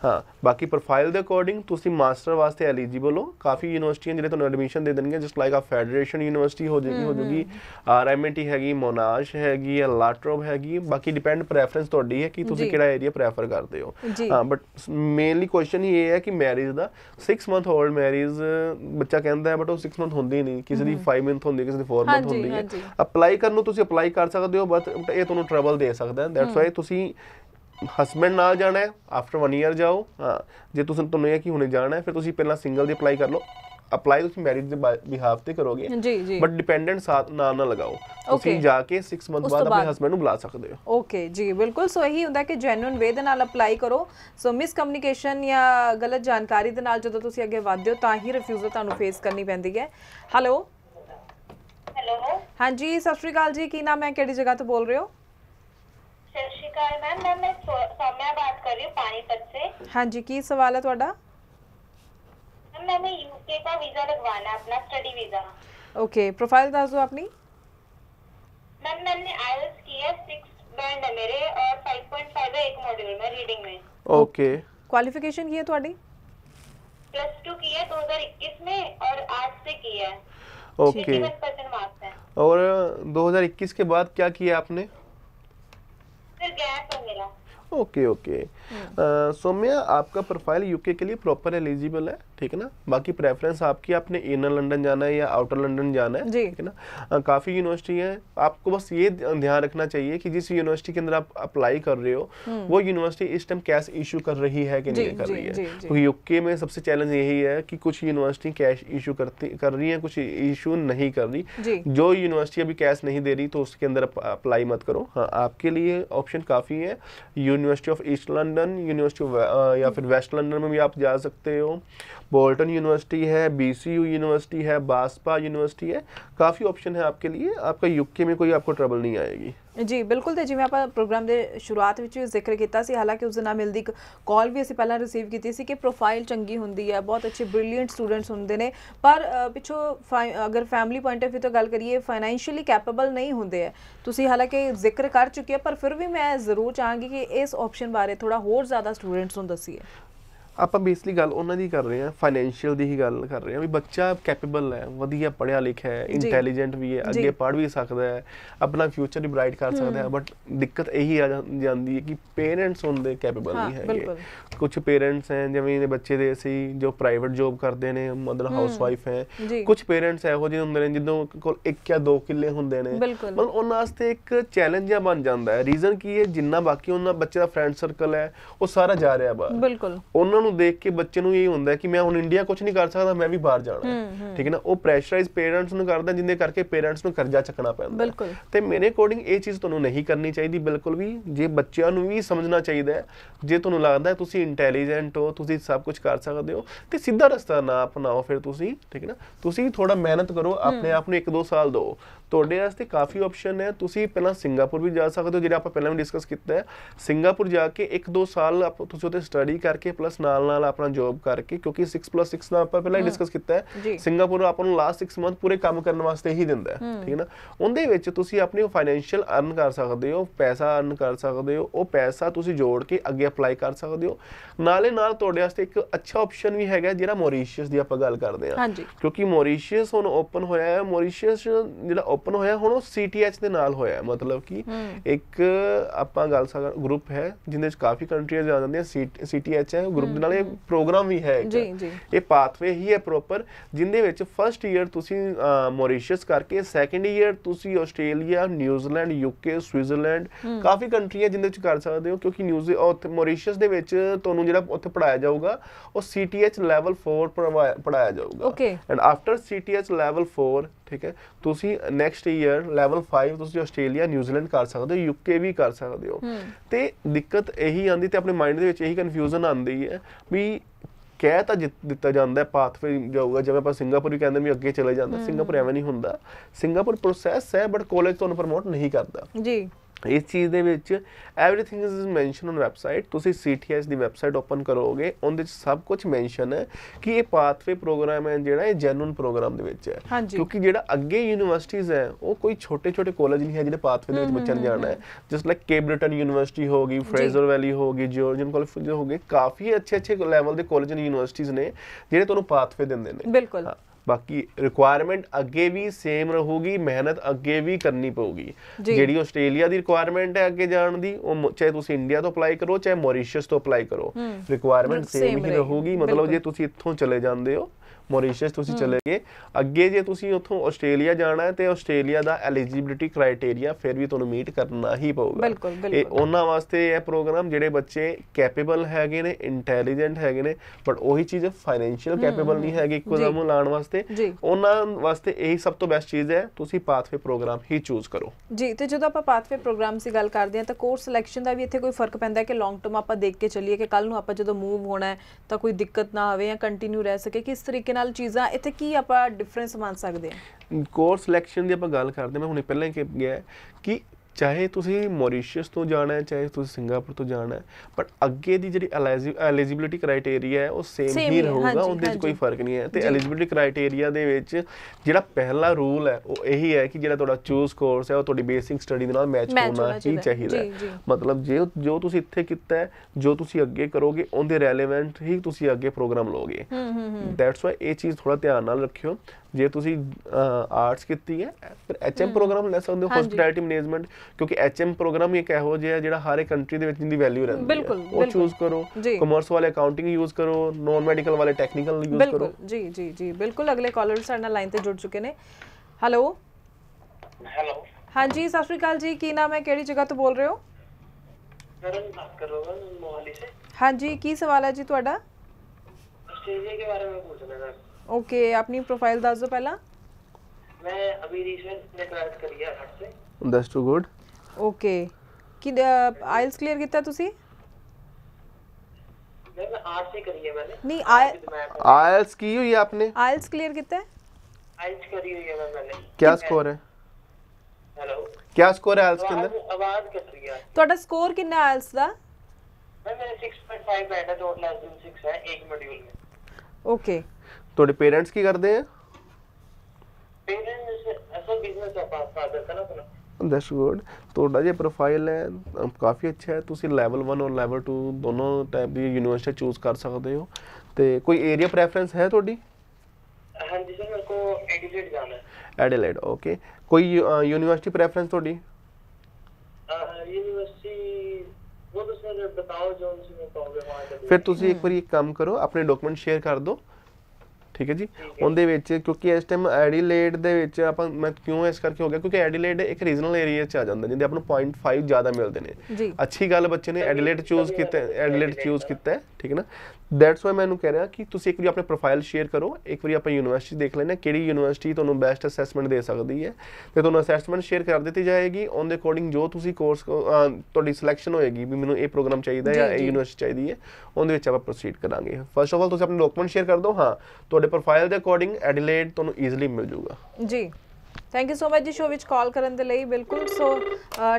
ਹਾਂ ਬਾਕੀ ਪ੍ਰੋਫਾਈਲ ਦੇ ਅਕੋਰਡਿੰਗ ਤੁਸੀਂ ਮਾਸਟਰ ਵਾਸਤੇ ਐਲੀਜੀਬਲ ਹੋ। ਕਾਫੀ ਯੂਨੀਵਰਸਿਟੀਆਂ ਜਿਹੜੇ ਤੁਹਾਨੂੰ ਐਡਮਿਸ਼ਨ ਦੇ ਦੇਣਗੇ just like a federation university ਹੋ ਜਾਏਗੀ ਹੋ ਜਾਊਗੀ ਆਰਐਮਟੀ ਹੈਗੀ ਮੋਨਾਸ਼ ਹੈਗੀ ਲਾਟਰੋਬ ਹੈਗੀ। ਬਾਕੀ ਡਿਪੈਂਡ ਪ੍ਰੈਫਰੈਂਸ ਤੁਹਾਡੀ ਹੈ ਕਿ ਤੁਸੀਂ। ਕਿਹੜਾ ਏਰੀਆ ਪ੍ਰੈਫਰ ਕਰਦੇ ਹੋ। ਹਾਂ ਬਟ ਮੇਨਲੀ ਕੁਐਸਚਨ ਇਹ ਹੈ ਕਿ ਮੈਰਿਜ ਦਾ। 6 ਮੰਥ 올ਡ ਮੈਰਿਜ ਬੱਚਾ ਕਹਿੰਦਾ ਹੈ ਬਟ ਉਹ 6 ਮੰਥ ਹੁੰਦੀ ਨਹੀਂ। ਕਿਸੇ ਦੀ 5 ਮੰਥ ਹੁੰਦੀ ਕਿਸੇ ਦੀ 4 ਮੰਥ ਹੁੰਦੀ ਹੈ। ਅਪਲਾਈ ਕਰਨ ਨੂੰ ਤੁਸੀਂ ਅਪਲਾਈ ਕਰ ਸਕਦੇ ਹੋ ਬਟ ਇਹ ਤੁਹਾਨੂੰ ਟਰਬਲ ਦੇ ਸਕਦਾ ਹੈ। ਦੈਟਸ ਵਾਈ ਤੁਸੀਂ ਹਸਬੰਡ ਨਾਲ ਜਾਣਾ ਹੈ ਆਫਟਰ 1 ਇਅਰ ਜਾਓ ਹਾਂ ਜੇ ਤੁਸੀਂ ਤੁਹਾਨੂੰ ਇਹ ਕਿ ਹੁਣੇ ਜਾਣਾ ਹੈ ਫਿਰ ਤੁਸੀਂ ਪਹਿਲਾਂ ਸਿੰਗਲ ਦੀ ਅਪਲਾਈ ਕਰ ਲਓ ਅਪਲਾਈ ਤੁਸੀਂ ਮੈਰਿਟ ਦੇ ਬਿਹਾਫ ਤੇ ਕਰੋਗੇ ਜੀ ਜੀ। ਬਟ ਡਿਪੈਂਡੈਂਟ ਸਾਥ ਨਾਮ ਨਾ ਲਗਾਓ ਤੁਸੀਂ. ਜਾ ਕੇ 6 ਮੰਥ ਬਾਅਦ ਆਪਣੇ। ਹਸਬੰਡ ਨੂੰ ਬੁਲਾ ਸਕਦੇ ਹੋ। ਓਕੇ ਜੀ ਬਿਲਕੁਲ। ਸੋ ਇਹੀ ਹੁੰਦਾ ਕਿ ਜੈਨੂਇਨ ਵੇ ਦੇ ਨਾਲ ਅਪਲਾਈ ਕਰੋ। ਸੋ ਮਿਸ ਕਮਿਊਨੀਕੇਸ਼ਨ ਜਾਂ ਗਲਤ ਜਾਣਕਾਰੀ ਦੇ ਨਾਲ ਜਦੋਂ ਤੁਸੀਂ ਅੱਗੇ ਵਧਦੇ ਹੋ ਤਾਂ ਹੀ ਰਿਫਿਊਜ਼ਲ ਤੁਹਾਨੂੰ ਫੇਸ ਕਰਨੀ ਪੈਂਦੀ ਹੈ। ਹੈਲੋ हेलो ਹਾਂਜੀ ਸਤਿ ਸ਼੍ਰੀ ਅਕਾਲ ਜੀ। ਕੀ ਨਾਮ ਹੈ? ਕਿਹੜੀ ਜਗ੍ਹਾ ਤੋਂ ਬੋਲ ਰਹੇ ਹੋ? सत श्रीकाल मैम मैम मैं सौ- सौम्या बात कर रही हूँ पानीपत से ਹਾਂਜੀ ਕੀ सवाल है ਤੁਹਾਡਾ मैम मैंने यूके का वीजा लगवाना है अपना स्टडी वीजा ਓਕੇ ਪ੍ਰੋਫਾਈਲ ਦੱਸ ਦਿਓ ਆਪਣੀ मैम मैंने आईएलटीएस की है सिक्स बैंड है मेरे और 5.5 है एक मॉड्यूल में रीडिंग में ਓਕੇ ਕੁਆਲੀਫਿਕੇਸ਼ਨ ਕੀ ਹੈ ਤੁਹਾਡੀ प्लस टू की है 2021 में और आर्ट्स से की है ओके 51 परसेंट मार्क्स है और 2021 के बाद क्या किया आपने फिर गैप है मेरा ओके ओके अ, सौम्या आपका प्रोफ़ाइल यूके के लिए प्रॉपर एलिजिबल है ठीक है ना? बाकी प्रेफरेंस आपकी आपने इनर लंदन जाना है या आउटर लंदन जाना है। ठीक है ना? काफ़ी यूनिवर्सिटी है। आपको बस ये ध्यान रखना चाहिए कि जिस यूनिवर्सिटी के अंदर आप अप्लाई कर रहे हो वो यूनिवर्सिटी इस टाइम कैश इशू कर रही है कि नहीं कर रही है। तो यूके में सबसे चैलेंज यही है कि कुछ यूनिवर्सिटी कैश इशू करती कर रही है कुछ इशू नहीं कर रही। जो। यूनिवर्सिटी अभी कैश नहीं दे रही तो उसके अंदर अप्लाई मत करो। हाँ आपके लिए ऑप्शन काफ़ी है। University of east London university या फिर वेस्ट लंदन में भी आप जा सकते हो। बोल्टन यूनिवर्सिटी है बीसीयू यूनिवर्सिटी है बासपा यूनिवर्सिटी है। काफ़ी ऑप्शन है आपके लिए। आपका यूके में कोई आपको ट्रबल नहीं आएगी। ਜੀ, ਬਿਲਕੁਲ ਤੇ ਜਿਵੇਂ ਆਪਾਂ ਪ੍ਰੋਗਰਾਮ ਦੇ ਸ਼ੁਰੂਆਤ ਵਿੱਚ ਜ਼ਿਕਰ ਕੀਤਾ ਸੀ, ਹਾਲਾਂਕਿ ਉਸ ਦੇ ਨਾਲ ਮਿਲਦੀ ਇੱਕ ਕਾਲ ਵੀ ਅਸੀਂ ਪਹਿਲਾਂ ਰਿਸੀਵ ਕੀਤੀ ਸੀ ਕਿ ਪ੍ਰੋਫਾਈਲ ਚੰਗੀ ਹੁੰਦੀ ਹੈ, ਬਹੁਤ ਅੱਛੇ ਬ੍ਰਿਲੀਅੰਟ ਸਟੂਡੈਂਟਸ ਹੁੰਦੇ ਨੇ, ਪਰ ਪਿੱਛੋਂ ਫਾਈ- ਅਗਰ ਫੈਮਿਲੀ ਪੁਆਇੰਟ ਆਫ View ਤੋਂ ਗੱਲ ਕਰੀਏ ਫਾਈਨੈਂਸ਼ੀਅਲੀ ਕੈਪੇਬਲ ਨਹੀਂ ਹੁੰਦੇ ਹੈ। ਤੁਸੀਂ ਹਾਲਾਂਕਿ ਜ਼ਿਕਰ ਕਰ ਚੁੱਕੇ ਹੋ, ਪਰ ਫਿਰ ਵੀ ਮੈਂ ਜ਼ਰੂਰ ਚਾਹਾਂਗੀ ਕਿ ਇਸ ਆਪਸ਼ਨ ਬਾਰੇ ਥੋੜਾ ਹੋਰ ਜ਼ਿਆਦਾ ਸਟੂਡੈਂਟਸ ਨੂੰ ਦੱਸੀਏ। ਆਪਾਂ ਬੇਸਲੀ ਗੱਲ ਉਹਨਾਂ ਦੀ ਕਰ ਰਹੇ ਹਾਂ ਫਾਈਨੈਂਸ਼ੀਅਲ ਦੀ ਹੀ ਗੱਲ ਕਰ ਰਹੇ ਹਾਂ ਵੀ ਬੱਚਾ ਕੈਪੇਬਲ ਹੈ ਵਧੀਆ ਪੜ੍ਹਿਆ ਲਿਖਿਆ ਹੈ ਇੰਟੈਲੀਜੈਂਟ ਵੀ ਹੈ। ਅੱਗੇ ਪੜ੍ਹ ਵੀ ਸਕਦਾ ਹੈ ਆਪਣਾ ਫਿਊਚਰ ਵੀ ਬ੍ਰਾਈਟ ਕਰ ਸਕਦਾ ਹੈ ਬਟ ਦਿੱਕਤ ਇਹੀ ਆ ਜਾਂਦੀ ਹੈ ਕਿ ਪੇਰੈਂਟਸ ਹੁੰਦੇ ਕੈਪੇਬਲ ਨਹੀਂ ਹੈਗੇ। ਕੁਝ ਪੇਰੈਂਟਸ ਹੈ ਜਿਵੇਂ ਦੇ ਬੱਚੇ ਦੇ ਅਸੀਂ ਜੋ ਪ੍ਰਾਈਵੇਟ ਜੌਬ ਕਰਦੇ ਨੇ ਮਦਰ ਹਾਊਸ ਵਾਈਫ ਹੈ। ਕੁਝ ਪੇਰੈਂਟਸ ਇਹੋ ਜਿਹੇ ਹੁੰਦੇ ਨੇ ਜਿੱਦੋਂ ਕੋਲ ਇੱਕ ਜਾਂ ਦੋ ਕਿੱਲੇ ਹੁੰਦੇ ਨੇ। ਮਤਲਬ ਉਹਨਾਂ ਵਾਸਤੇ ਇੱਕ ਚੈਲੰਜ ਜਿਹਾ ਬਣ ਜਾਂਦਾ ਹੈ ਰੀਜ਼ਨ ਕੀ ਹੈ ਜਿੰਨਾ ਬਾਕੀ ਉਹਨਾਂ ਬੱਚੇ ਦਾ ਫਰੈਂਡ ਸਰਕਲ ਹੈ ਉਹ ਸਾਰਾ ਜਾ ਰਿਹਾ ਬਾਹਰ ਬਿਲਕੁਲ ਉਹਨਾਂ ਨੂੰ ਦੇਖ ਕੇ ਬੱਚੇ ਨੂੰ ਇਹ ਹੁੰਦਾ ਕਿ ਮੈਂ ਹੁਣ ਇੰਡੀਆ ਕੁਝ ਨਹੀਂ ਕਰ ਸਕਦਾ ਮੈਂ ਵੀ ਬਾਹਰ ਜਾਣਾ ਹੈ। ਠੀਕ ਹੈ ਨਾ? ਉਹ ਪ੍ਰੈਸ਼ਰਾਈਜ਼ ਪੇਰੈਂਟਸ ਨੂੰ ਕਰਦਾ ਜਿੰਦੇ ਕਰਕੇ ਪੇਰੈਂਟਸ ਨੂੰ ਕਰਜ਼ਾ ਚੱਕਣਾ ਪੈਂਦਾ। ਤੇ ਮੇਰੇ ਅਕੋਰਡਿੰਗ ਇਹ ਚੀਜ਼ ਤੁਹਾਨੂੰ ਨਹੀਂ ਕਰਨੀ ਚਾਹੀਦੀ ਬਿਲਕੁਲ ਵੀ। ਜੇ ਬੱਚਿਆਂ ਨੂੰ ਵੀ ਸਮਝਣਾ ਚਾਹੀਦਾ ਹੈ ਜੇ ਤੁਹਾਨੂੰ ਲੱਗਦਾ ਤੁਸੀਂ ਇੰਟੈਲੀਜੈਂਟ ਹੋ ਤੁਸੀਂ ਸਭ ਕੁਝ ਕਰ ਸਕਦੇ ਹੋ ਤੇ ਸਿੱਧਾ ਰਸਤਾ ਨਾ ਅਪਣਾਓ ਫਿਰ ਤੁਸੀਂ ਠੀਕ ਹੈ ਨਾ? ਤੁਸੀਂ ਥੋੜਾ ਮਿਹਨਤ ਕਰੋ ਆਪਣੇ ਆਪ ਨੂੰ 1-2 ਸਾਲ ਦਿਓ। ਤੁਹਾਡੇ ਵਾਸਤੇ ਕਾਫੀ ਆਪਸ਼ਨ ਹੈ। ਤੁਸੀਂ ਪਹਿਲਾਂ ਸਿੰਗਾਪੁਰ ਵੀ ਜਾ ਸਕਦੇ ਹੋ ਜਿਹੜਾ ਆਪਾਂ ਪਹਿਲਾਂ ਵੀ ਡਿਸਕਸ ਕੀਤਾ ਹੈ। ਸਿੰਗਾਪੁਰ ਜਾ ਕੇ 1-2 ਸਾਲ ਆਪ- ਤੁਸੀਂ ਉੱਥੇ ਸਟੱਡੀ ਕਰਕੇ ਪਲੱਸ ਨਾਲ ਨਾਲ ਆਪਣਾ ਜੌਬ ਕਰਕੇ ਕਿਉਂਕਿ 6+6 ਦਾ ਆਪਾਂ ਪਹਿਲਾਂ ਹੀ ਡਿਸਕਸ ਕੀਤਾ। ਹੈ। ਸਿੰਗਾਪੁਰ ਆਪਾਂ ਨੂੰ ਲਾਸਟ 6 ਮੰਥ ਪੂਰੇ ਕੰਮ ਕਰਨ ਵਾਸਤੇ ਹੀ ਦਿੰਦਾ ਹੈ ਠੀਕ ਹੈ ਨਾ? ਉਹਦੇ ਵਿੱਚ ਤੁਸੀਂ ਆਪਣੀ ਫਾਈਨੈਂਸ਼ੀਅਲ ਅਰਨ ਕਰ ਸਕਦੇ ਹੋ ਪੈਸਾ ਅਰਨ ਕਰ ਸਕਦੇ ਹੋ ਉਹ ਪੈਸਾ ਤੁਸੀਂ ਜੋੜ ਕੇ ਅੱਗੇ ਅਪਲਾਈ ਕਰ ਸਕਦੇ ਹੋ। ਨਾਲੇ ਨਾਲ ਤੁਹਾਡੇ ਵਾਸਤੇ ਇੱਕ ਅੱਛਾ ਆਪਸ਼ਨ ਵੀ ਹੈਗਾ ਜਿਹੜਾ ਮੌਰੀਸ਼ੀਅਸ ਦੀ ਆਪਾਂ ਗੱਲ ਕਰਦੇ ਹਾਂ। ਹਾਂਜੀ। ਕਿਉਂਕਿ ਮੌਰੀਸ਼ੀਅਸ ਹੁਣ ਓਪਨ ਹੋਇਆ ਹੈ। ਮੌਰੀਸ਼ੀਅਸ ਜਿਹੜਾ ਓਪਨ ਹੋਇਆ ਹੁਣ ਉਹ ਸੀਟੀਐਚ ਦੇ ਨਾਲ ਹੋਇਆ ਮਤਲਬ ਕਿ ਇੱਕ ਆਪਾਂ ਗੱਲ ਸਾਡਾ ਗਰੁੱਪ ਹੈ ਜਿੰਦੇ ਵਿੱਚ ਕਾਫੀ ਕੰਟਰੀਆਂ ਆ ਜਾਂਦੀਆਂ ਸੀਟੀਐਚ ਹੈ ਗਰੁੱਪ ਦੇ ਨਾਲ ਇਹ ਪ੍ਰੋਗਰਾਮ ਵੀ ਹੈ। ਜੀ, ਜੀ। ਇਹ ਪਾਥਵੇ ਹੀ ਹੈ ਪ੍ਰੋਪਰ ਜਿੰਦੇ ਵਿੱਚ ਫਰਸਟ ਈਅਰ ਤੁਸੀਂ ਮੌਰੀਸ਼ੀਅਸ ਕਰਕੇ ਸੈਕੰਡ ਈਅਰ ਤੁਸੀਂ Australia New Zealand UK Switzerland ਕਾਫੀ ਕੰਟਰੀਆਂ ਜਿੰਦੇ ਵਿੱਚ ਕਰ ਸਕਦੇ ਹੋ ਕਿਉਂਕਿ ਨਿਊਜ਼ੀ ਉੱਥੇ ਮੌਰੀਸ਼ੀਅਸ ਦੇ ਵਿੱਚ ਤੁਹਾਨੂੰ ਜਿਹੜਾ ਉੱਥੇ ਪੜਾਇਆ ਜਾਊਗਾ ਉਹ ਸੀਟੀਐਚ ਲੈਵਲ 4 ਪੜਾਇਆ ਜਾਊਗਾ. ਐਂਡ ਆਫਟਰ ਸੀਟੀਐਚ ਲੈਵਲ 4 ਠੀਕ ਹੈ? ਤੁਸੀਂ ਨੈਕਸਟ ਈਅਰ ਲੈਵਲ 5 ਤੁਸੀਂ ਆਸਟ੍ਰੇਲੀਆ ਨਿਊਜ਼ੀਲੈਂਡ ਕਰ ਸਕਦੇ ਹੋ ਯੂਕੇ ਵੀ ਕਰ ਸਕਦੇ ਹੋ। ਤੇ ਦਿੱਕਤ ਇਹੀ ਆਂਦੀ ਤੇ ਆਪਣੇ ਮਾਈਂਡ ਦੇ ਵਿੱਚ ਇਹੀ ਕਨਫਿਊਜ਼ਨ ਆਂਦੀ ਹੈ ਵੀ ਕਹਿ ਤਾਂ ਦਿੱਤਾ ਜਾਂਦਾ ਹੈ ਪਾਥਵੇ ਜਾਊਗਾ ਜਿਵੇਂ ਆਪਾਂ ਸਿੰਗਾਪੁਰ ਵੀ ਕਹਿੰਦੇ ਵੀ ਅੱਗੇ ਚਲੇ ਜਾਂਦਾ ਸਿੰਗਾਪੁਰ ਐਵੇਂ ਨਹੀਂ ਹੁੰਦਾ। ਸਿੰਗਾਪੁਰ ਪ੍ਰੋਸੈਸ ਹੈ ਬਟ ਕਾਲਜ ਤੁਹਾਨੂੰ ਪ੍ਰਮੋਟ ਨਹੀਂ ਕਰਦਾ। ਜੀ। ਇਸ ਚੀਜ਼ ਦੇ ਵਿੱਚ everything is mention on website ਤੁਸੀਂ CTS ਦੀ ਵੈਬਸਾਈਟ ਓਪਨ ਕਰੋਗੇ ਉਹਦੇ ਵਿੱਚ ਸਭ ਕੁਝ ਮੈਂਸ਼ਨ ਹੈ ਕਿ ਇਹ ਪਾਥਵੇ ਪ੍ਰੋਗਰਾਮ ਹੈ ਜਿਹੜਾ ਇਹ ਜੈਨੂਨ ਪ੍ਰੋਗਰਾਮ ਦੇ ਵਿੱਚ ਹੈ ਹਾਂਜੀ। ਕਿਉਂਕਿ ਜਿਹੜਾ ਅੱਗੇ ਯੂਨੀਵਰਸਿਟੀਜ਼ ਹੈ ਉਹ ਕੋਈ ਛੋਟੇ ਛੋਟੇ ਕਾਲਜ ਨਹੀਂ ਹੈ ਜਿਹੜੇ ਪਾਥਵੇ ਦੇ ਵਿੱਚ ਬੱਚਿਆਂ ਨੇ ਜਾਣਾ ਹੈ ਜਸਟ ਲਾਈਕ ਕੇਬਰਟਨ ਯੂਨੀਵਰਸਿਟੀ ਹੋਗੀ ਫਰੇਜ਼ਰ ਵੈਲੀ ਹੋਗੀ ਜਾਰਜਨ ਕਾਲਜ ਹੋਗੇ ਕਾਫੀ ਅੱਛੇ ਅੱਛੇ ਲੈਵਲ ਦੇ ਕਾਲਜ ਐਂਡ ਯੂਨੀਵਰਸਿਟੀਜ਼ ਨੇ ਜਿਹੜੇ ਤੁਹਾਨੂੰ ਪਾਥਵੇ ਦਿੰਦੇ ਨੇ ਬਿਲਕੁਲ ਹਾਂ, ਬਾਕੀ ਰਿਕੁਆਇਰਮੈਂਟ ਅੱਗੇ ਵੀ ਸੇਮ ਰਹੂਗੀ ਮਿਹਨਤ ਅੱਗੇ ਵੀ ਕਰਨੀ ਪਊਗੀ। ਜਿਹੜੀ ਆਸਟ੍ਰੇਲੀਆ ਦੀ ਰਿਕੁਆਇਰਮੈਂਟ ਹੈ ਅੱਗੇ ਜਾਣ ਦੀ ਉਹ ਚਾਹੇ ਤੁਸੀਂ ਇੰਡੀਆ ਤੋਂ ਅਪਲਾਈ ਕਰੋ ਚਾਹੇ ਮੌਰੀਸ਼ੀਅਸ ਤੋਂ ਅਪਲਾਈ ਕਰੋ ਰਿਕੁਆਇਰਮੈਂਟ ਸੇਮ ਹੀ ਰਹੇਗੀ, ਮਤਲਬ। ਜੇ ਤੁਸੀਂ ਇੱਥੋਂ ਚਲੇ ਜਾਂਦੇ ਹੋ ਮੌਰੀਸ਼ੀਅਸ ਤੁਸੀਂ ਚਲੇ ਗਏ ਅੱਗੇ ਜੇ ਤੁਸੀਂ ਉੱਥੋਂ ਆਸਟ੍ਰੇਲੀਆ ਜਾਣਾ ਹੈ ਤੇ ਆਸਟ੍ਰੇਲੀਆ ਦਾ ਐਲੀਜੀਬਿਲਿਟੀ ਕ੍ਰਾਈਟੇਰੀਆ ਫਿਰ ਵੀ ਤੁਹਾਨੂੰ ਮੀਟ ਕਰਨਾ ਹੀ ਪਊਗਾ ਇਹ। ਉਹਨਾਂ ਵਾਸਤੇ ਇਹ ਪ੍ਰੋਗਰਾਮ ਜਿਹੜੇ ਬੱਚੇ ਕੈਪੇਬਲ ਹੈਗੇ ਨੇ ਇੰਟੈਲੀਜੈਂਟ ਹੈਗੇ ਨੇ ਬਟ ਉਹੀ ਚੀਜ਼ ਫਾਈਨੈਂਸ਼ੀਅਲ ਕੈਪੇਬਲ ਨਹੀਂ ਹੈਗੇ ਇੱਕੋ। ਦਮ ਲਾਉਣ ਵਾਸਤੇ। ਉਹਨਾਂ ਵਾਸਤੇ ਇਹੀ ਸਭ ਤੋਂ ਬੈਸਟ ਚੀਜ਼ ਹੈ ਤੁਸੀਂ ਪਾਥਵੇ ਪ੍ਰੋਗਰਾਮ ਹੀ ਚੂਜ਼ ਕਰੋ ਜੀ ਤੇ ਜਦੋਂ ਆਪਾਂ ਪਾਥਵੇ ਪ੍ਰੋਗਰਾਮ ਦੀ ਗੱਲ ਕਰਦੇ ਹਾਂ ਤਾਂ ਕੋਰਸ ਸਿਲੈਕਸ਼ਨ ਦਾ ਵੀ ਇੱਥੇ ਕੋਈ ਫ਼ਰਕ ਪੈਂਦਾ ਹੈ ਕਿ ਲੌਂਗ ਟਰਮ ਆਪਾਂ ਦੇਖ ਕੇ ਚੱਲੀਏ ਕਿ ਕੱਲ ਨੂੰ ਆਪਾਂ ਜਦੋਂ ਮੂਵ ਹੋਣਾ ਹੈ ਤਾਂ ਕੋਈ ਦਿੱਕਤ ਨਾ ਆਵੇ ਜਾਂ ਕੰਟੀਨਿਊ ਰਹਿ ਸਕੇ ਕਿਸ ਤਰੀਕੇ ਨਾਲ ਚੀਜ਼ਾਂ, ਇੱਥੇ ਕੀ ਆਪਾਂ ਡਿਫਰੈਂਸ ਮੰਨ ਸਕਦੇ ਹਾਂ ਕੋਰਸ ਸਿਲੈਕਸ਼ਨ ਦੀ ਆਪਾਂ ਗੱਲ ਕਰਦੇ ਮੈਂ ਹੁਣੇ ਪਹਿਲਾਂ ਹੀ ਕਿ ਕਿ ਚਾਹੇ ਤੁਸੀਂ ਮੌਰੀਸ਼ੀਅਸ ਤੋਂ ਜਾਣਾ ਹੈ ਚਾਹੇ ਤੁਸੀਂ ਸਿੰਗਾਪੁਰ ਤੋਂ ਜਾਣਾ ਹੈ ਬਟ ਅੱਗੇ ਦੀ ਜਿਹੜੀ ਐਲੀਜੀਬਿਲਿਟੀ ਕ੍ਰਾਈਟੇਰੀਆ ਹੈ ਉਹ ਸੇਮ ਹੀ ਰਹੂਗਾ ਉਹਦੇ 'ਚ ਕੋਈ। ਫ਼ਰਕ ਨਹੀਂ ਹੈ। ਤੇ। ਐਲੀਜੀਬਿਲਿਟੀ ਕ੍ਰਾਈਟੇਰੀਆ ਦੇ ਵਿੱਚ ਜਿਹੜਾ ਪਹਿਲਾ ਰੂਲ ਹੈ ਉਹ ਇਹੀ ਹੈ ਕਿ ਜਿਹੜਾ ਤੁਹਾਡਾ ਚੂਜ਼ ਕੋਰਸ ਹੈ ਉਹ ਤੁਹਾਡੀ ਬੇਸਿਕ ਸਟੱਡੀ ਦੇ ਨਾਲ ਮੈਚ ਹੋਣਾ ਹੀ ਚਾਹੀਦਾ। ਮਤਲਬ ਜੇ ਜੋ ਤੁਸੀਂ ਇੱਥੇ ਕੀਤਾ ਹੈ ਜੋ ਤੁਸੀਂ ਅੱਗੇ ਕਰੋਗੇ ਉਹਦੇ ਰੈਲੇਵੈਂਟ ਹੀ ਤੁਸੀਂ ਅੱਗੇ ਪ੍ਰੋਗਰਾਮ ਲਓਗੇ। ਦੈਟਸ ਵਾਈ ਇਹ ਚੀਜ਼ ਥੋੜਾ ਧਿਆਨ ਨਾਲ ਰੱਖਿਓ। ਜੇ ਤੁਸੀਂ ਆਰਟਸ ਕੀਤੀ ਹੈ ਫਿਰ ਐਚਐਮ ਪ੍ਰੋਗਰਾਮ ਲੈ ਸਕਦੇ ਹੋ ਹਸਪਿਟੈਲਿਟੀ ਮੈਨੇਜਮੈਂਟ ਕਿਉਂਕਿ ਐਚਐਮ ਪ੍ਰੋਗਰਾਮ ਇੱਕ ਇਹੋ ਜਿਹਾ ਜਿਹੜਾ ਹਰ ਇੱਕ ਕੰਟਰੀ ਦੇ ਵਿੱਚ ਜਿੰਦੀ ਵੈਲਿਊ ਰਹਿੰਦੀ ਹੈ। ਉਹ ਚੂਜ਼ ਕਰੋ। ਕਮਰਸ ਵਾਲੇ ਅਕਾਊਂਟਿੰਗ ਯੂਜ਼ ਕਰੋ ਨੌਨ ਮੈਡੀਕਲ ਵਾਲੇ ਟੈਕਨੀਕਲ ਯੂਜ਼ ਕਰੋ। ਬਿਲਕੁਲ ਜੀ ਜੀ ਜੀ ਬਿਲਕੁਲ। ਅਗਲੇ ਕਾਲਰ ਸਾਡੇ ਨਾਲ ਲਾਈਨ ਤੇ ਜੁੜ ਚੁੱਕੇ ਨੇ। ਹੈਲੋ ਹੈਲੋ ਹਾਂਜੀ ਸਤਿ ਸ਼੍ਰੀ ਅਕਾਲ ਜੀ। ਕੀ ਨਾਮ ਹੈ? ਕਿਹੜੀ ਜਗ੍ਹਾ ਤੋਂ ਬੋਲ ਰਹੇ ਹੋ? ਕਰਨ ਬਾਤ ਕਰ ਰਹਾ ਹਾਂ ਮੋਹਾਲੀ ਸੇ। ਹਾਂਜੀ ਕੀ ਸਵਾਲ ਹੈ ਜੀ ਤੁਹਾਡਾ? ਆਸਟ੍ਰੇਲੀਆ ਦੇ ਬਾਰੇ ਵਿੱਚ ਪੁੱਛਣਾ ਹੈ ਓਕੇ ਆਪਣੀ ਪ੍ਰੋਫਾਈਲ ਦੱਸ ਦਿਓ ਪਹਿਲਾਂ मैं अभी रिसेंट ने क्लास करी है आर्ट से that's too good okay Ki IELTS clear ਕੀਤਾ ਤੁਸੀਂ मैं आर्ट से करी है मैंने नहीं, I- मैं आईएलटीएस की हुई है आपने ਆਇਲਸ क्लियर ਕੀਤਾ ਹੈ आइल्स करी हुई है मैम मैंने क्या स्कोर है हेलो क्या स्कोर है आईएलटीएस के अंदर आवाज आवाज कट रही है ਤੁਹਾਡਾ ਸਕੋਰ ਕਿੰਨਾ ਹੈ ਆਇਲਸ ਦਾ मैम मेरे 6.5 बैठा तो लेस देन 6 है एक मॉड्यूल में ਓਕੇ ਤੁਹਾਡੇ ਪੇਰੈਂਟਸ ਕੀ ਕਰਦੇ ਆ? ਪੇਰੈਂਟਸ ਅਸਲ ਬਿਜ਼ਨਸ ਆ ਫਾਦਰ ਦਾ ਦੈਟਸ ਗੁੱਡ ਤੁਹਾਡਾ ਜੇ ਪ੍ਰੋਫਾਈਲ ਹੈ ਕਾਫੀ ਅੱਛਾ ਹੈ। ਤੁਸੀਂ ਲੈਵਲ 1 ਔਰ ਲੈਵਲ 2 ਦੋਨੋਂ ਟਾਈਪ ਦੀ ਯੂਨੀਵਰਸਿਟੀ ਚੂਜ਼ ਕਰ ਸਕਦੇ ਹੋ। ਤੇ ਕੋਈ ਏਰੀਆ ਪ੍ਰੈਫਰੈਂਸ ਹੈ ਤੁਹਾਡੀ? ਹਾਂਜੀ ਸਰ ਮੇਰੇ ਕੋ ਐਡੀਲੇਡ ਜਾਣਾ ਹੈ। ਐਡੀਲੇਡ ਓਕੇ ਕੋਈ ਯੂਨੀਵਰਸਿਟੀ ਪ੍ਰੈਫਰੈਂਸ ਤੁਹਾਡੀ? ਫਿਰ ਤੁਸੀਂ ਇੱਕ ਵਾਰੀ ਇੱਕ ਕੰਮ ਕਰੋ ਆਪਣੇ ਡਾਕੂਮੈਂਟ ਸ਼ੇਅਰ ਕਰ ਦਿਓ। ਠੀਕ ਹੈ ਜੀ? ਉਹਦੇ ਵਿੱਚ ਕਿਉਂਕਿ ਇਸ ਟਾਈਮ ਐਡੀਲੇਡ ਦੇ ਵਿੱਚ ਆਪਾਂ ਮੈਂ ਕਿਉਂ ਇਸ ਕਰਕੇ ਹੋ ਗਿਆ? ਕਿਉਂਕਿ ਐਡੀਲੇਡ ਇੱਕ ਰੀਜਨਲ ਏਰੀਆ 'ਚ ਆ ਜਾਂਦਾ ਜਿੰਦੇ ਆਪਾਂ ਨੂੰ 0.5 ਜ਼ਿਆਦਾ ਮਿਲਦੇ ਨੇ। ਅੱਛੀ ਗੱਲ ਬੱਚੇ ਨੇ ਐਡੀਲੇਡ ਚੂਜ਼ ਕੀਤਾ ਐਡੀਲੇਡ ਚੂਜ਼ ਕੀਤਾ ਹੈ ਠੀਕ ਹੈ ਨਾ? ਦੈਟਸ ਵਾਈ ਮੈਨੂੰ ਕਹਿ ਰਿਹਾ ਕਿ ਤੁਸੀਂ ਇੱਕ ਵਾਰੀ ਆਪਣੇ ਪ੍ਰੋਫਾਈਲ ਸ਼ੇਅਰ ਕਰੋ ਇੱਕ ਵਾਰੀ ਆਪਾਂ ਯੂਨੀਵਰਸਿਟੀ ਦੇਖ ਲੈਣਾ ਕਿਹੜੀ ਯੂਨੀਵਰਸਿਟੀ ਤੁਹਾਨੂੰ ਬੈਸਟ ਅਸੈਸਮੈਂਟ ਦੇ ਸਕਦੀ ਹੈ। ਤੇ ਤੁਹਾਨੂੰ ਅਸੈਸਮੈਂਟ ਸ਼ੇਅਰ ਕਰ ਦਿੱਤੀ ਜਾਏਗੀ ਔਨ ਦੇ ਅਕੋਰਡਿੰਗ ਜੋ ਤੁਸੀਂ ਕੋਰਸ ਤੁਹਾਡੀ ਸਿਲੈਕਸ਼ਨ ਹੋਏਗੀ ਵੀ ਮੈਨੂੰ ਇਹ ਪ੍ਰੋਗਰਾਮ ਚਾਹੀਦਾ ਹੈ ਇਹ। ਯੂਨੀਵਰਸਿਟੀ ਚਾਹੀਦੀ ਹੈ ਉਹਦੇ ਵਿੱਚ ਆਪਾਂ ਪ੍ਰੋਸੀਡ ਕਰਾਂਗੇ। ਫਸਟ ਆਫ ਆਲ ਤੁਸੀਂ ਆਪਣੇ ਡਾਕੂਮੈਂਟ ਸ਼ੇਅਰ ਕਰ ਦਿਓ ਹਾਂ ਤੁਹਾਡੇ ਪ੍ਰੋਫਾਈਲ ਦੇ ਅਕੋਰਡਿੰਗ ਐਡੀਲੇਡ ਤੁਹਾਨੂੰ ਈਜ਼ੀਲੀ ਮਿਲ ਜਾਊਗਾ। ਜੀ। ਥੈਂਕ ਯੂ ਸੋ ਮਚ ਜੀ ਸ਼ੋਅ ਵਿੱਚ ਕਾਲ ਕਰਨ ਦੇ ਲਈ ਬਿਲਕੁਲ। ਸੋ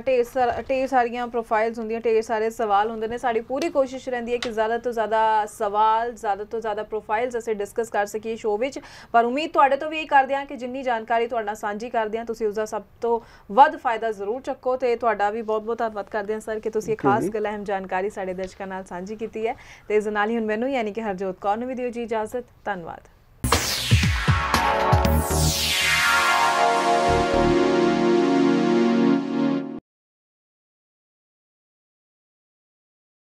ਢੇਰ ਢੇਰ ਸਾਰੀਆਂ ਪ੍ਰੋਫਾਈਲਸ ਹੁੰਦੀਆਂ ਢੇਰ ਸਾਰੇ ਸਵਾਲ ਹੁੰਦੇ ਨੇ। ਸਾਡੀ ਪੂਰੀ ਕੋਸ਼ਿਸ਼ ਰਹਿੰਦੀ ਹੈ ਕਿ ਜ਼ਿਆਦਾ ਤੋਂ ਜ਼ਿਆਦਾ ਸਵਾਲ ਜ਼ਿਆਦਾ ਤੋਂ ਜ਼ਿਆਦਾ ਪ੍ਰੋਫਾਈਲਸ ਅਸੀਂ ਡਿਸਕਸ ਕਰ ਸਕੀਏ ਸ਼ੋਅ ਵਿੱਚ। ਪਰ ਉਮੀਦ ਤੁਹਾਡੇ ਤੋਂ ਵੀ ਇਹ ਕਰਦੇ ਹਾਂ ਕਿ ਜਿੰਨੀ ਜਾਣਕਾਰੀ ਤੁਹਾਡੇ ਨਾਲ ਸਾਂਝੀ ਕਰਦੇ ਹਾਂ ਤੁਸੀਂ ਉਸ ਦਾ ਸਭ ਤੋਂ ਵੱਧ ਫਾਇਦਾ ਜ਼ਰੂਰ ਚੱਕੋ ਤੇ ਤੁਹਾਡਾ ਵੀ ਬਹੁਤ ਬਹੁਤ ਧੰਨਵਾਦ ਕਰਦੇ ਹਾਂ ਸਰ ਕਿ ਤੁਸੀਂ ਇਹ ਖਾਸ ਗੱਲ ਅਹਿਮ ਜਾਣਕਾਰੀ ਸਾਡੇ ਦਰਸ਼ਕਾਂ ਨਾਲ ਸਾਂਝੀ ਕੀਤੀ ਹੈ। ਤੇ ਇਸ ਨਾਲ ਹੀ ਹੁਣ ਮੈਨੂੰ ਯਾਨੀ ਕਿ ਹਰਜੋਤ ਕੌਰ ਨੂੰ ਵੀ ਦਿਓ ਜੀ ਇਜਾਜ਼ਤ। ਧੰਨਵਾਦ। Thank you.